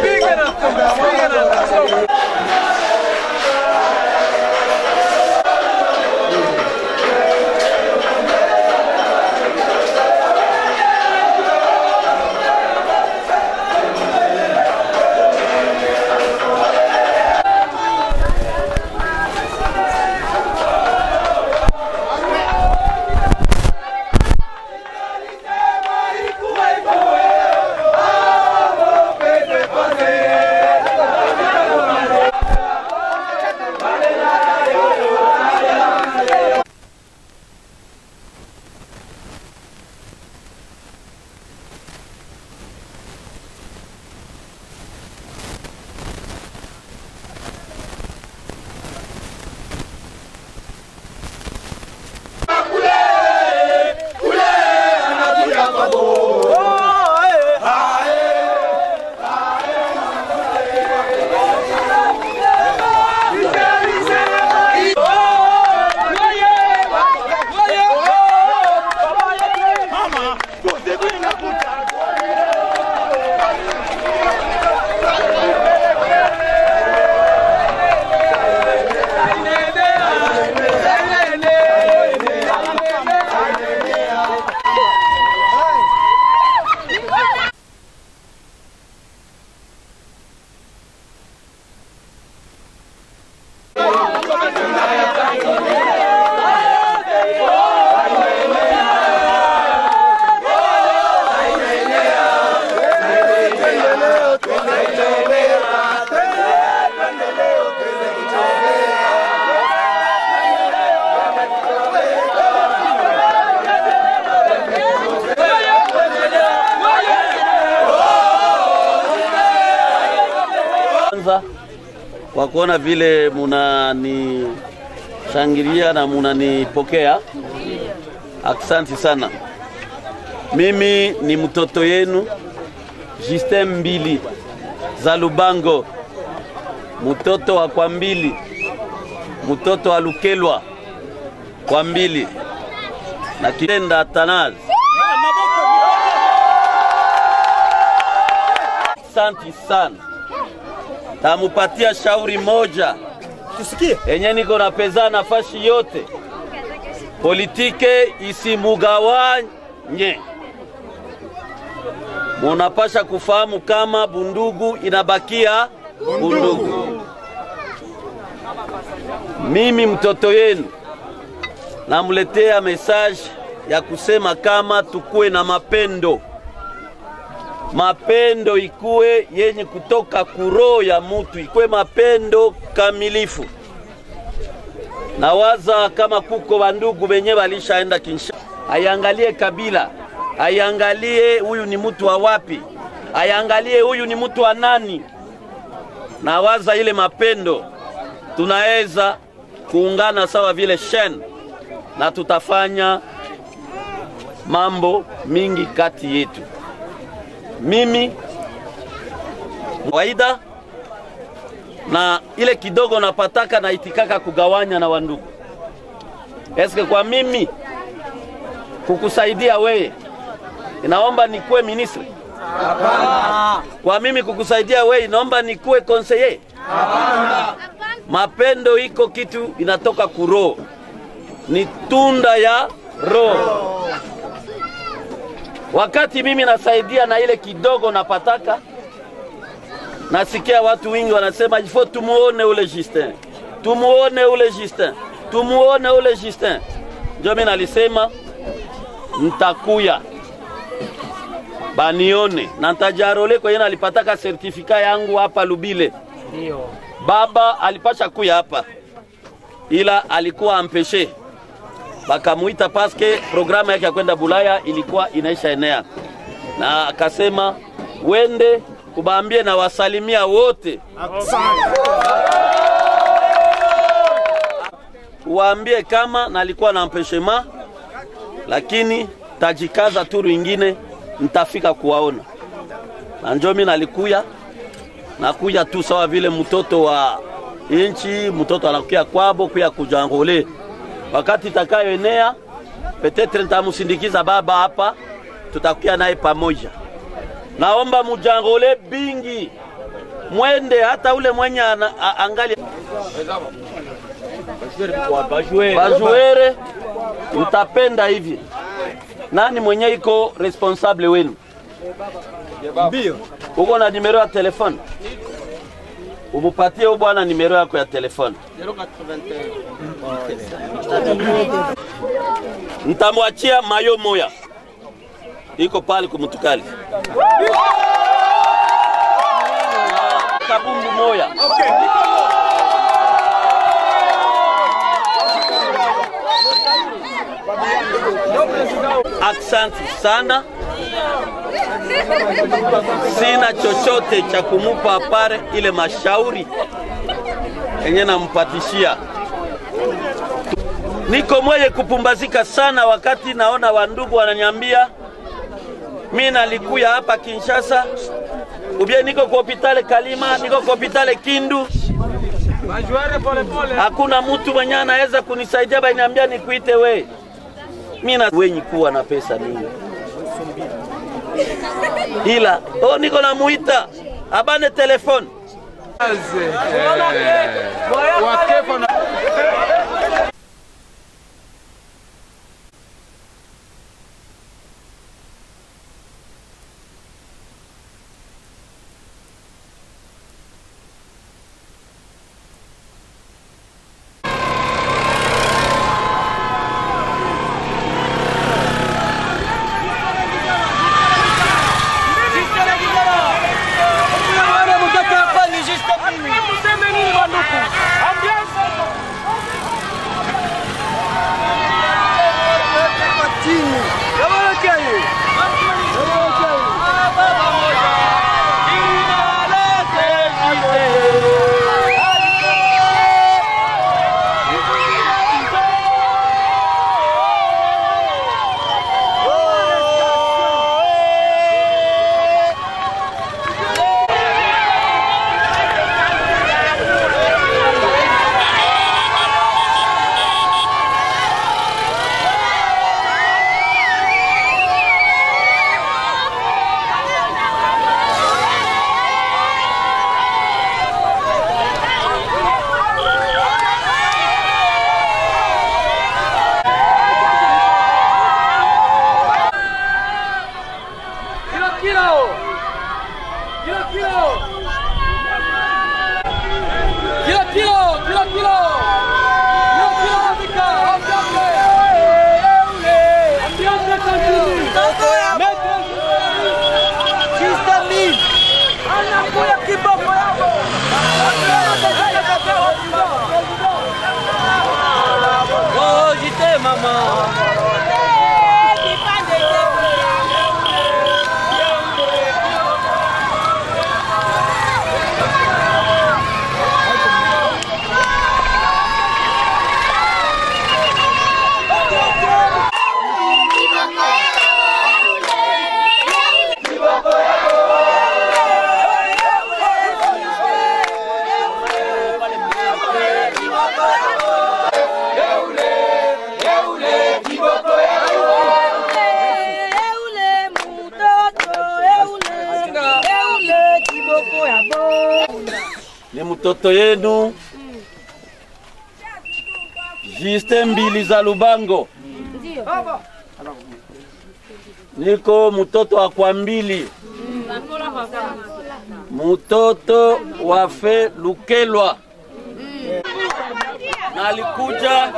big enough. Kuona vile munanishangilia na munanipokea. Aksanti sana. Mimi ni mtoto yenu Justin Mbili za Lubango, mtoto wa kwa mbili, mtoto wa Lukelwa kwa mbili na Kitenda Atanazi. Asante sana tamupatia shauri moja tusikie enye niko na peza nafasi yote politike isimugawanye. Munapasha kufahamu kama bundugu inabakia bundugu. Mimi mtoto yenu namuletea mesaje ya kusema kama tukuwe na mapendo, mapendo ikuwe yenye kutoka kuroho ya mutu, ikuwe mapendo kamilifu. Nawaza kama kuko bandugu benye balishaenda Kinshasa, ayangalie kabila, ayangalie huyu ni mtu wa wapi, ayangalie huyu ni mtu wa nani. Nawaza ile mapendo tunaweza kuungana sawa vile shen na tutafanya mambo mingi kati yetu. Mimi kawaida na ile kidogo napataka na itikaka kugawanya na wandugu. Eske kwa mimi kukusaidia wewe inaomba nikuwe ministre? Hapana. Kwa mimi kukusaidia wewe inaomba nikuwe conseiller? Hapana. Mapendo iko kitu inatoka kuroho, ni tunda ya roho. Wakati mimi nasaidia na ile kidogo napataka, nasikia watu wingi wanasema ifo tumuone ule Justin, tumuone ule Justin, tumuone ule Justin. Ndio mimi nalisema ntakuya banione na ntajarole kwenye nalipataka sertifika yangu hapa Lubile. Ndio. Baba alipasha kuya hapa, ila alikuwa ampeshe, bakamuita paske programu yake ya kwenda Bulaya ilikuwa inaisha enea, na akasema wende kubaambie na wasalimia wote, waambie kama nalikuwa na mpeshema, lakini tajikaza turu ingine nitafika kuwaona, na njo mi nalikuya nakuya tu sawa vile mtoto wa inchi, mtoto anakuya kwabo kuya kujangole. Wakati itakayoenea petetre nitamusindikiza baba hapa, tutakuya naye pamoja. Naomba mujangole bingi mwende, hata ule mwenye angali bajuere, mtapenda hivi. Nani mwenye iko responsable wenu? Mbio. Uko na nimero ya telefone? Umupatie huyu bwana nimero yako ya telefone. Ntamwachia mayo moya. Iko pale kumutukali kabumbu moya. Aksanti sana, sina chochote cha kumupa apare ile mashauri yenye nampatishia. Niko mwenye kupumbazika sana wakati naona wandugu wananiambia mi nalikuya hapa Kinshasa, ubie niko kwa hopitale Kalima, niko kwa hopitale Kindu, hakuna mutu mwenye anaweza kunisaidia, baniambia nikuite we. Mina wenyi kuwa na pesa mingi, ila oh, niko namuita. Abane telefone. Museme Lubango, niko mutoto wa kwa mbili, mtoto wa fe Lukelwa, Nalikuja,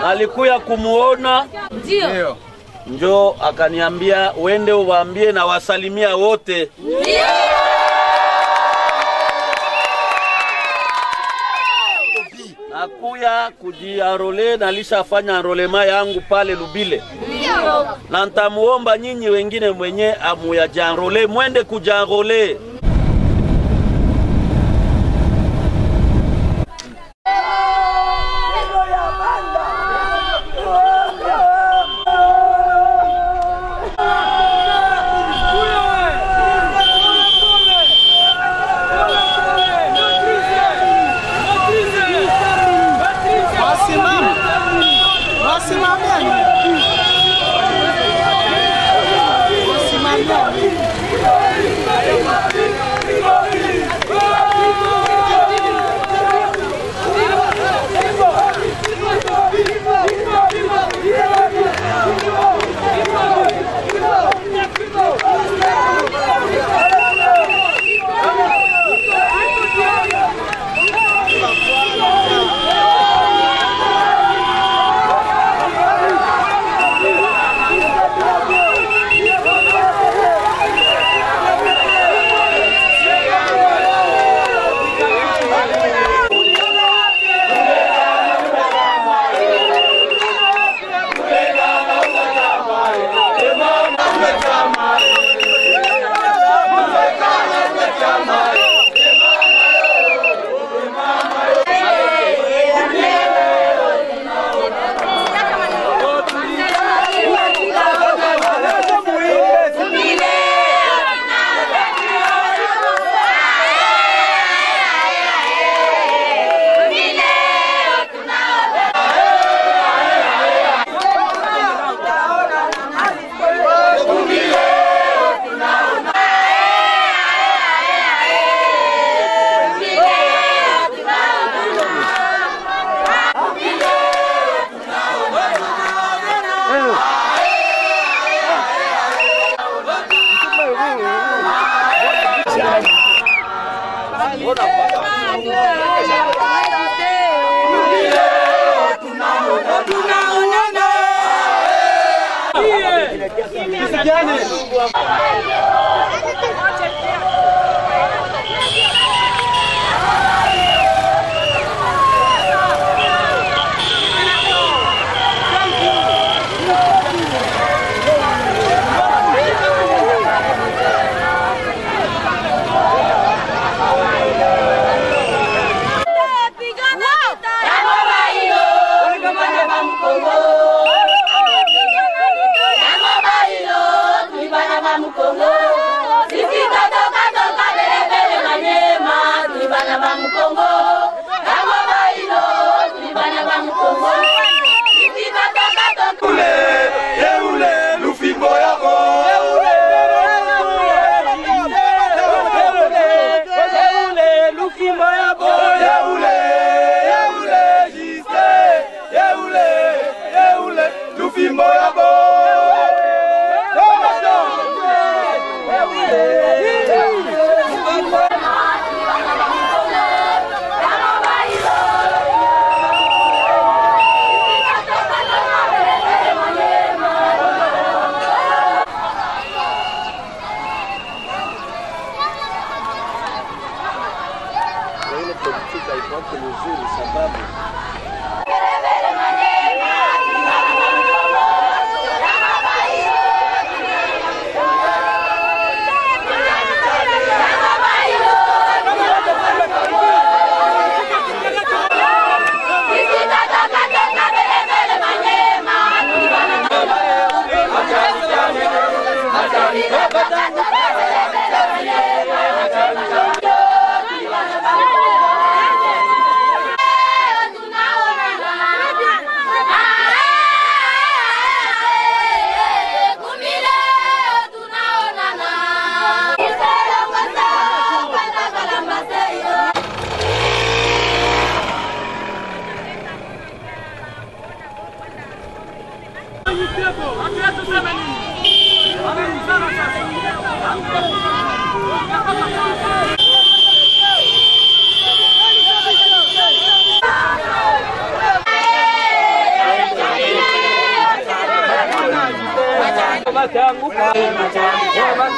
nalikuya kumuona. Ndio. njo akaniambia wende uwaambie na wasalimia wote nakuya kujiarole na lishafanya arolema yangu pale Lubile. Na ntamuomba nyinyi wengine mwenye amuyajanrole mwende kujanrole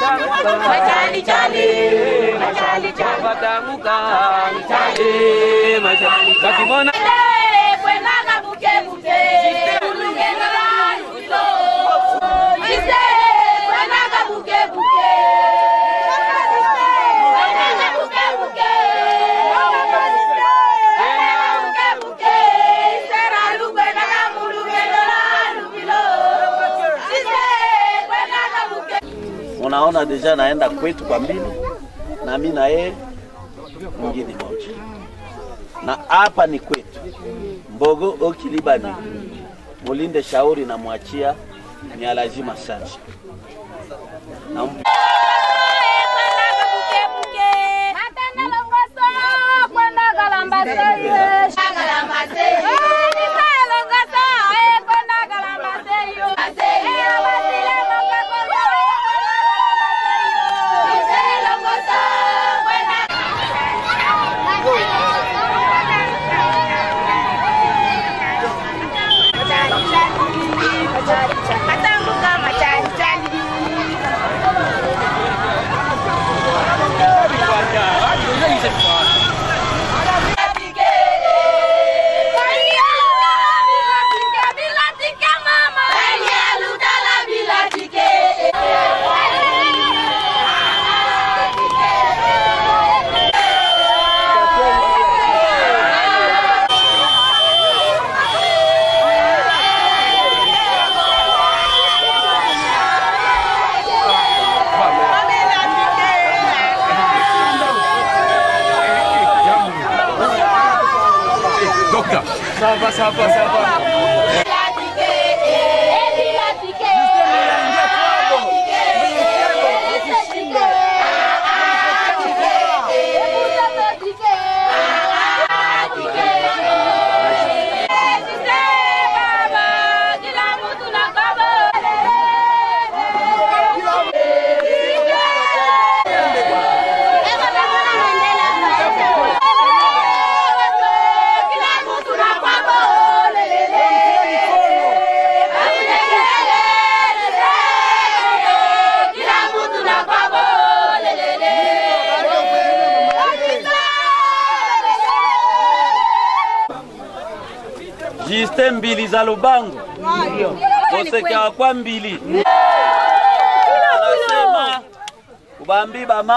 Machali, chali. Machali, chali. batanguka eh machali bakimona unaona deja naenda kwetu kwa mbili na mimi na yeye mwingine moja, na hapa ni kwetu Mbogo Okilibani. Mulinde shauri na mwachia ni lazima sana na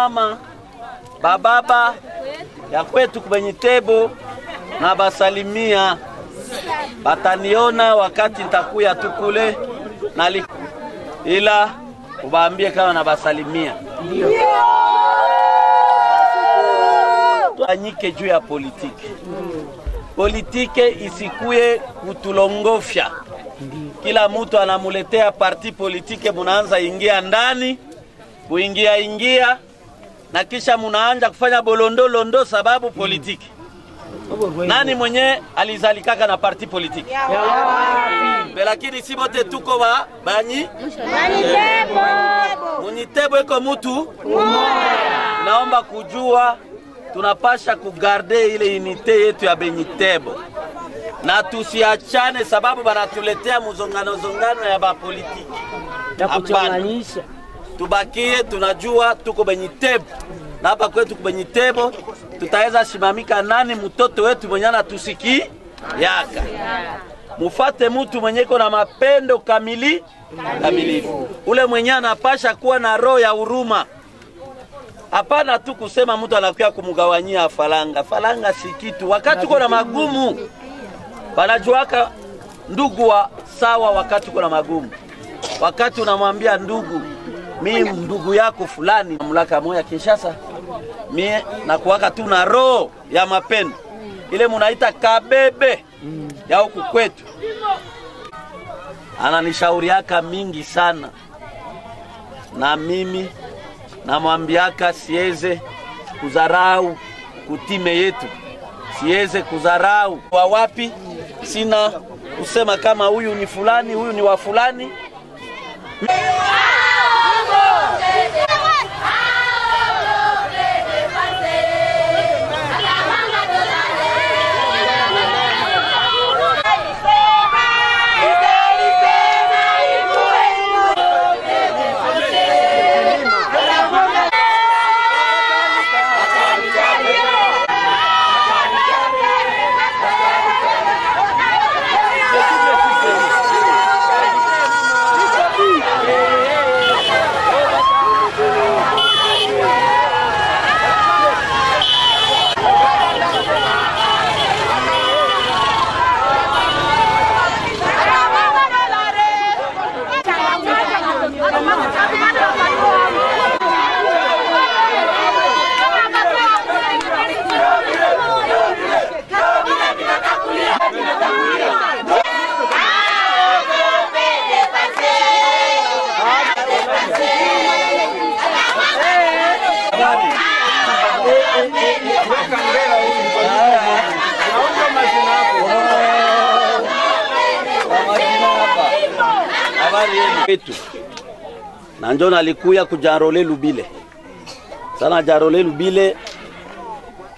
bamama bababa ya kwetu kwenye tebo na basalimia. Bataniona wakati nitakuya tukule nali ila ubaambie kama na basalimia anyike juu ya politiki. Politike isikuye kutulongofya. Kila mutu anamuletea parti politike, munaanza ingia ndani kuingia ingia, na kisha munaanja kufanya bolondolondo sababu politiki. Nani mwenye alizalikaka na parti politiki? Be, lakini si bote tuko ba banyi. Munyitebo iko mutu. Naomba kujua tunapasha kugarde ile unite yetu ya Benyitebo na tusiachane, sababu banatuletea muzongano zongano ya bapolitiki Hapana. Tubakie tunajua tuko Benyitebo na hapa kwetu kwenye tebo tutaweza simamika nani mtoto wetu mwenye anatusiki yaka mufate mutu mwenye na mapendo kamili kamilifu, ule mwenye anapasha kuwa na roho ya huruma Hapana tu kusema mtu anakuya kumgawanyia falanga. Falanga si kitu. Wakati uko na magumu, wanajuaka ndugu wa sawa. Wakati uko na magumu, wakati unamwambia ndugu, mi ndugu yako fulani, mamlaka moya Kinshasa, mie nakuwaka tu na roho ya mapendo ile munaita kabebe ya huku kwetu. Ananishauriaka mingi sana, na mimi namwambiaka siweze kudharau kutime yetu, siweze kudharau wa wapi. Sina kusema kama huyu ni fulani, huyu ni wa fulani. Isema, isema, habari yenu wetu na njo nalikuya kujarole Lubile. Sana jarole Lubile,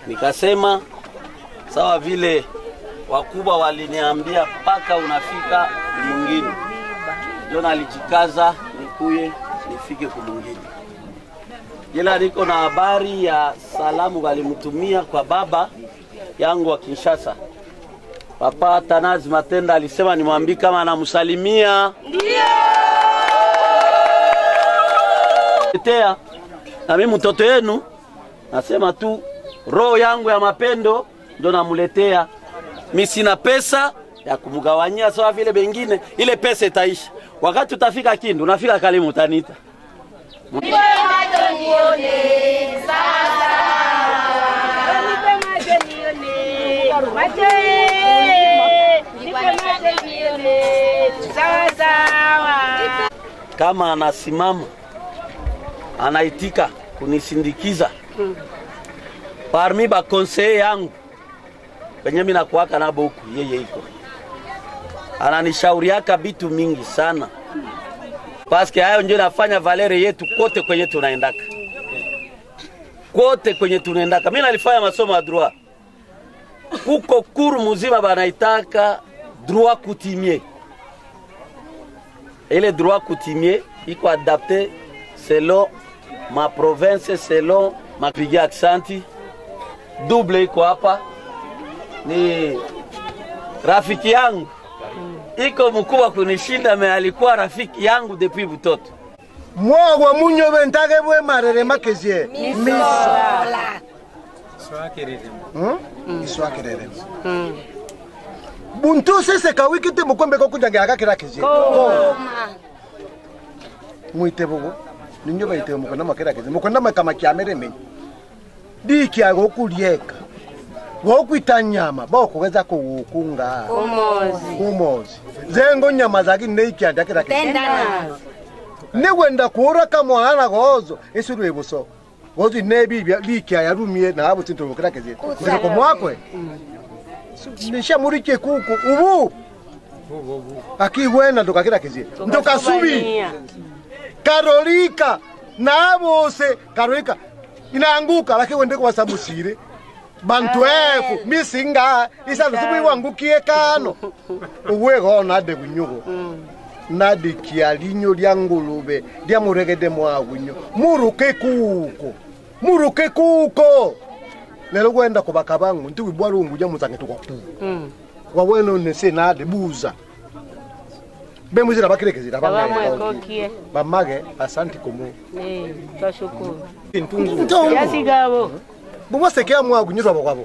nikasema sawa vile wakubwa waliniambia mpaka unafika mwingine, njo nalijikaza nikuye nifike kumwingine. Ila niko na habari ya salamu walimtumia kwa baba yangu wa Kinshasa. Papa Tanazi Matenda alisema nimwambie kama anamsalimia tetea na mimi mtoto yenu, nasema tu roho yangu ya mapendo ndo namuletea. Mi sina pesa ya kumgawanyia sawa vile bengine, ile pesa itaisha. Wakati utafika Kindu, unafika Kalimu, utanita kama anasimama anaitika kunisindikiza. Parmi bakonseye yangu penye mimi nakuaka na boku yeye iko ananishauriaka bitu mingi sana, paske hayo ndio nafanya valere yetu kote kwenye tunaendaka, kote kwenye tunaendaka. Mimi nalifanya masomo ya droit, kuko kuru muzima banaitaka droit coutumier. Ile droit coutumier iko adapte selon ma province, selon mapiga aksanti. Double iko hapa. Ni rafiki yangu. Iko mkubwa kunishinda, me alikuwa rafiki yangu depuis butoto. mwogwo munyobe ntage bwe marere makezie. Misola. Iswakerere buntu sese kawikite mukombe kokujage agakira kezie. Mwite bugu ninyo baite mukona makera kizi mukona makama kyamere menyi. Dikia gokurieka gokwita nyama. Bokugeza kugukunga Umozi. umozi zengo nyama zagi neikiandakira Tendana. nigwenda kuura kamwana gozo. Isuru ibuso gozo nebi likia yarumie na abo kizi kezie ndiko komwakwe nisha murike kuku. Ubu. Akigwena ndokakira kezie ndokasubi karolika navose karolika inaanguka lakini wende kwasamusire bantu efu misinga isalusubu iwangukie kano. Uwego nade bunyugo. Nadikia kialinyo lya ngulube lya muregede mwawinyo muruke kuko muruke kuko lelo kwenda kubaka bangu nti wibwa lungu lya muzange tukoku waweno nese nade buza bemuzira bakerekezera bamage asanti komu ntongo bumwasekea mwagunyirwa bokwabo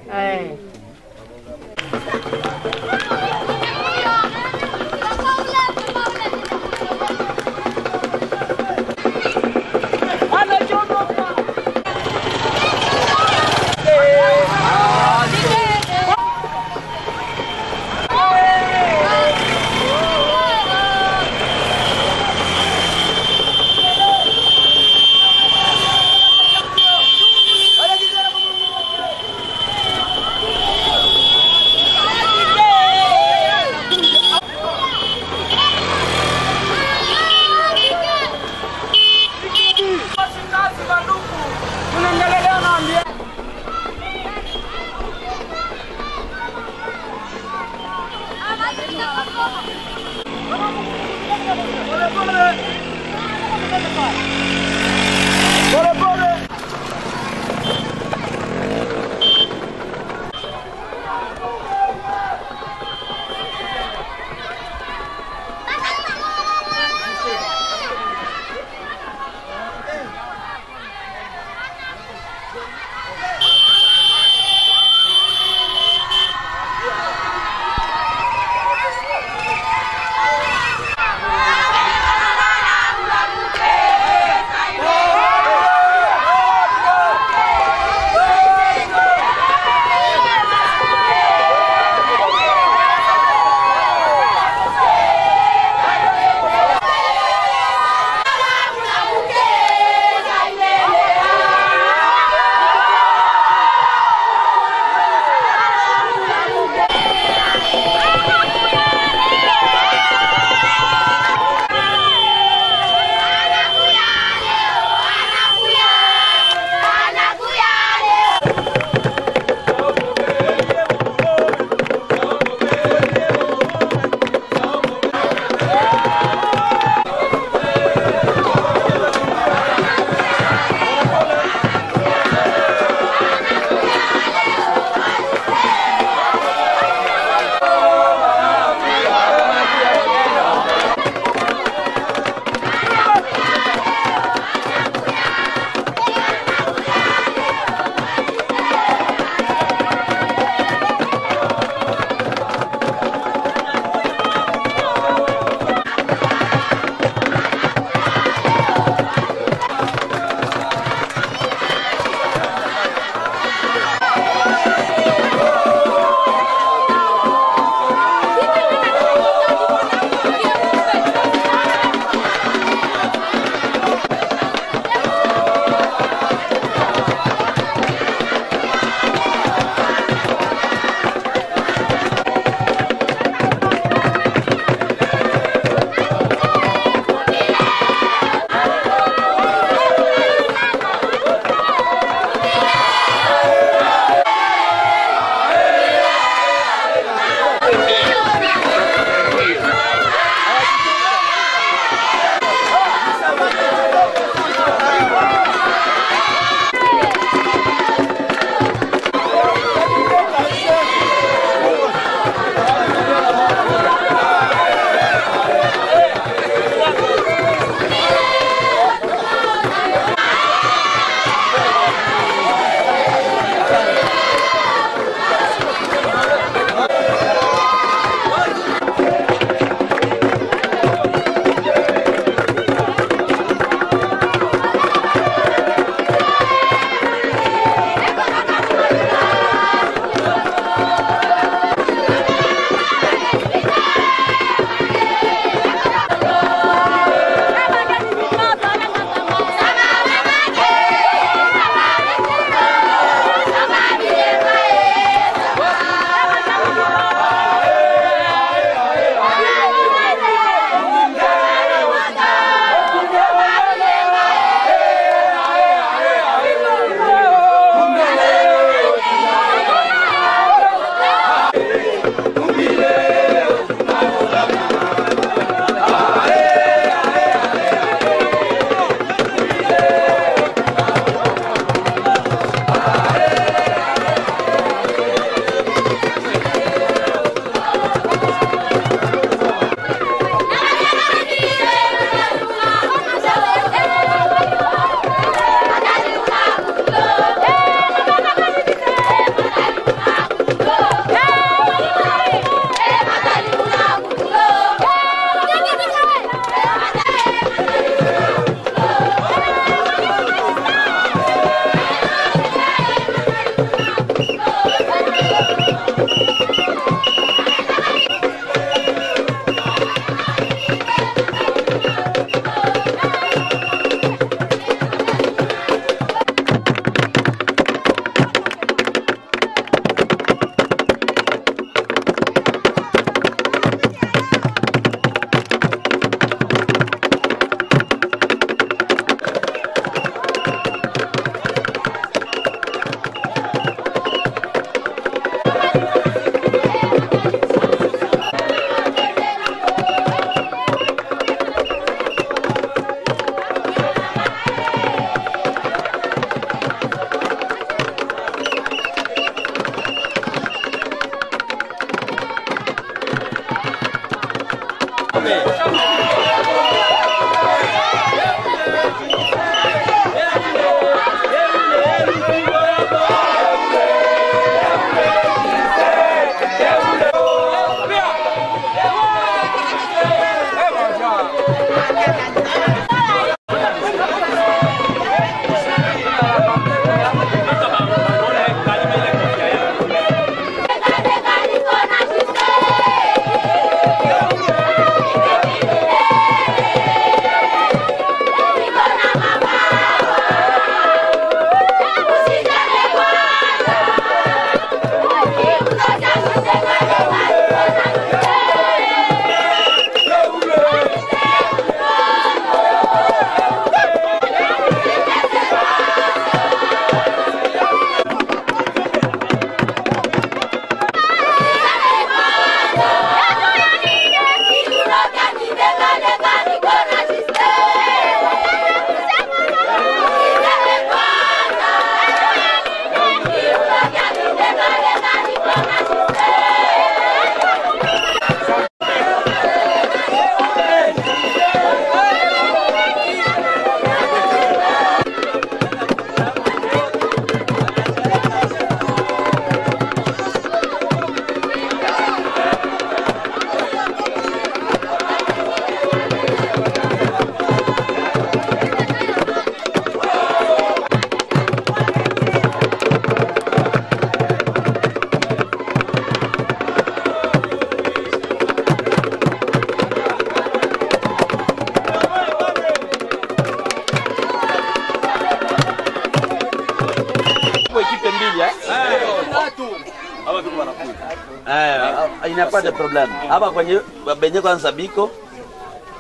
De problem. Hapa kwenye benye kwanza biko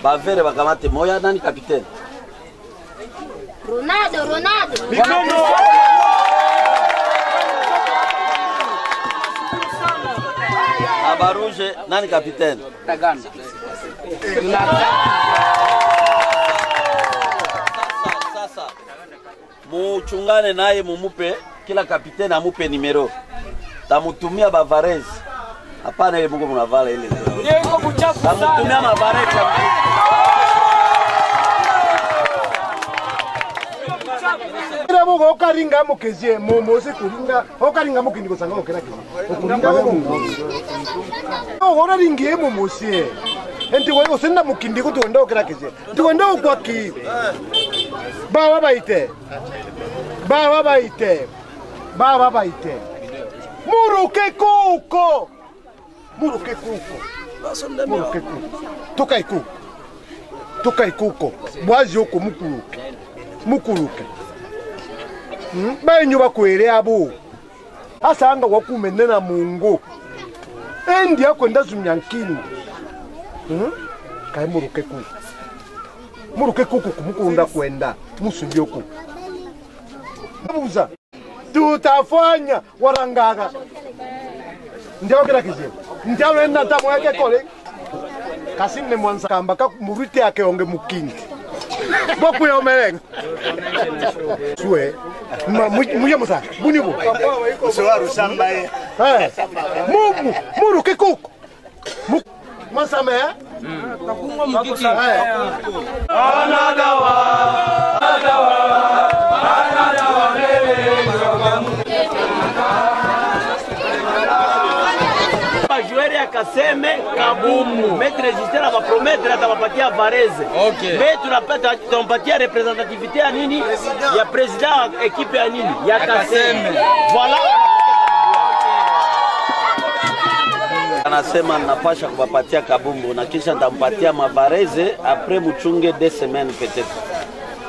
bavere bakamate moya nani kapitaine? Ronaldo, Ronaldo. abaruje nani kapiteni? Sasa muchungane naye mumupe kila kapitaine amupe nimero tamutumia bavarezi Hapana ile Mungu mnavala ile. Yeye iko kuchafu sana. Namutumia mavara ya Kira Mungu okaringa mukezie mumu usikuringa okaringa mukindi kusanga okera kizi. Okuringa mumu. Ogora oh, ringie mumu usie. Enti wewe usenda mukindi kutuenda okera kizi. Tuenda okwa ki. Bawa baite. Bawa baite. Bawa baite. Muruke kuko. Muruke kuko muruke kuko tokai kuko tokai kuko bwazi oko mukuluke mukuluke Hmm? benyu bakwere abo asanga wakumene na mungu. Endi yako zumya nkindi Hmm? kai muruke kuku. Muruke kuko kumukunda kwenda. Musubye kuku buza tutafanya warangaga. Ndiokera kizibu ntialo enata moyake kole. Kasi mne mwansakamba ka murwi te ake onge mukindi bokuyomelenga sue muye musa bunibu mubu eh, muruke kuko masame eh? eh. anagawa anagawa akaseme kabumu metre justin abaprometre atabapatia vareze Okay. me tunapata tunampatia representativite ya nini. Ya president ekipe ya nini. Ya kaseme. Voilà. Anasema napasha kubapatia kabumbu. Na kisha ntampatia mavareze apres muchunge de semaine peut-être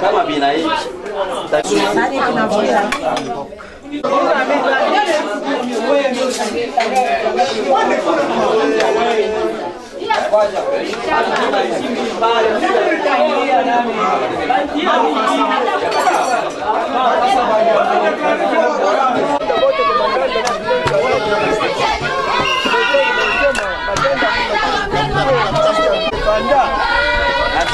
kama binai Thank you.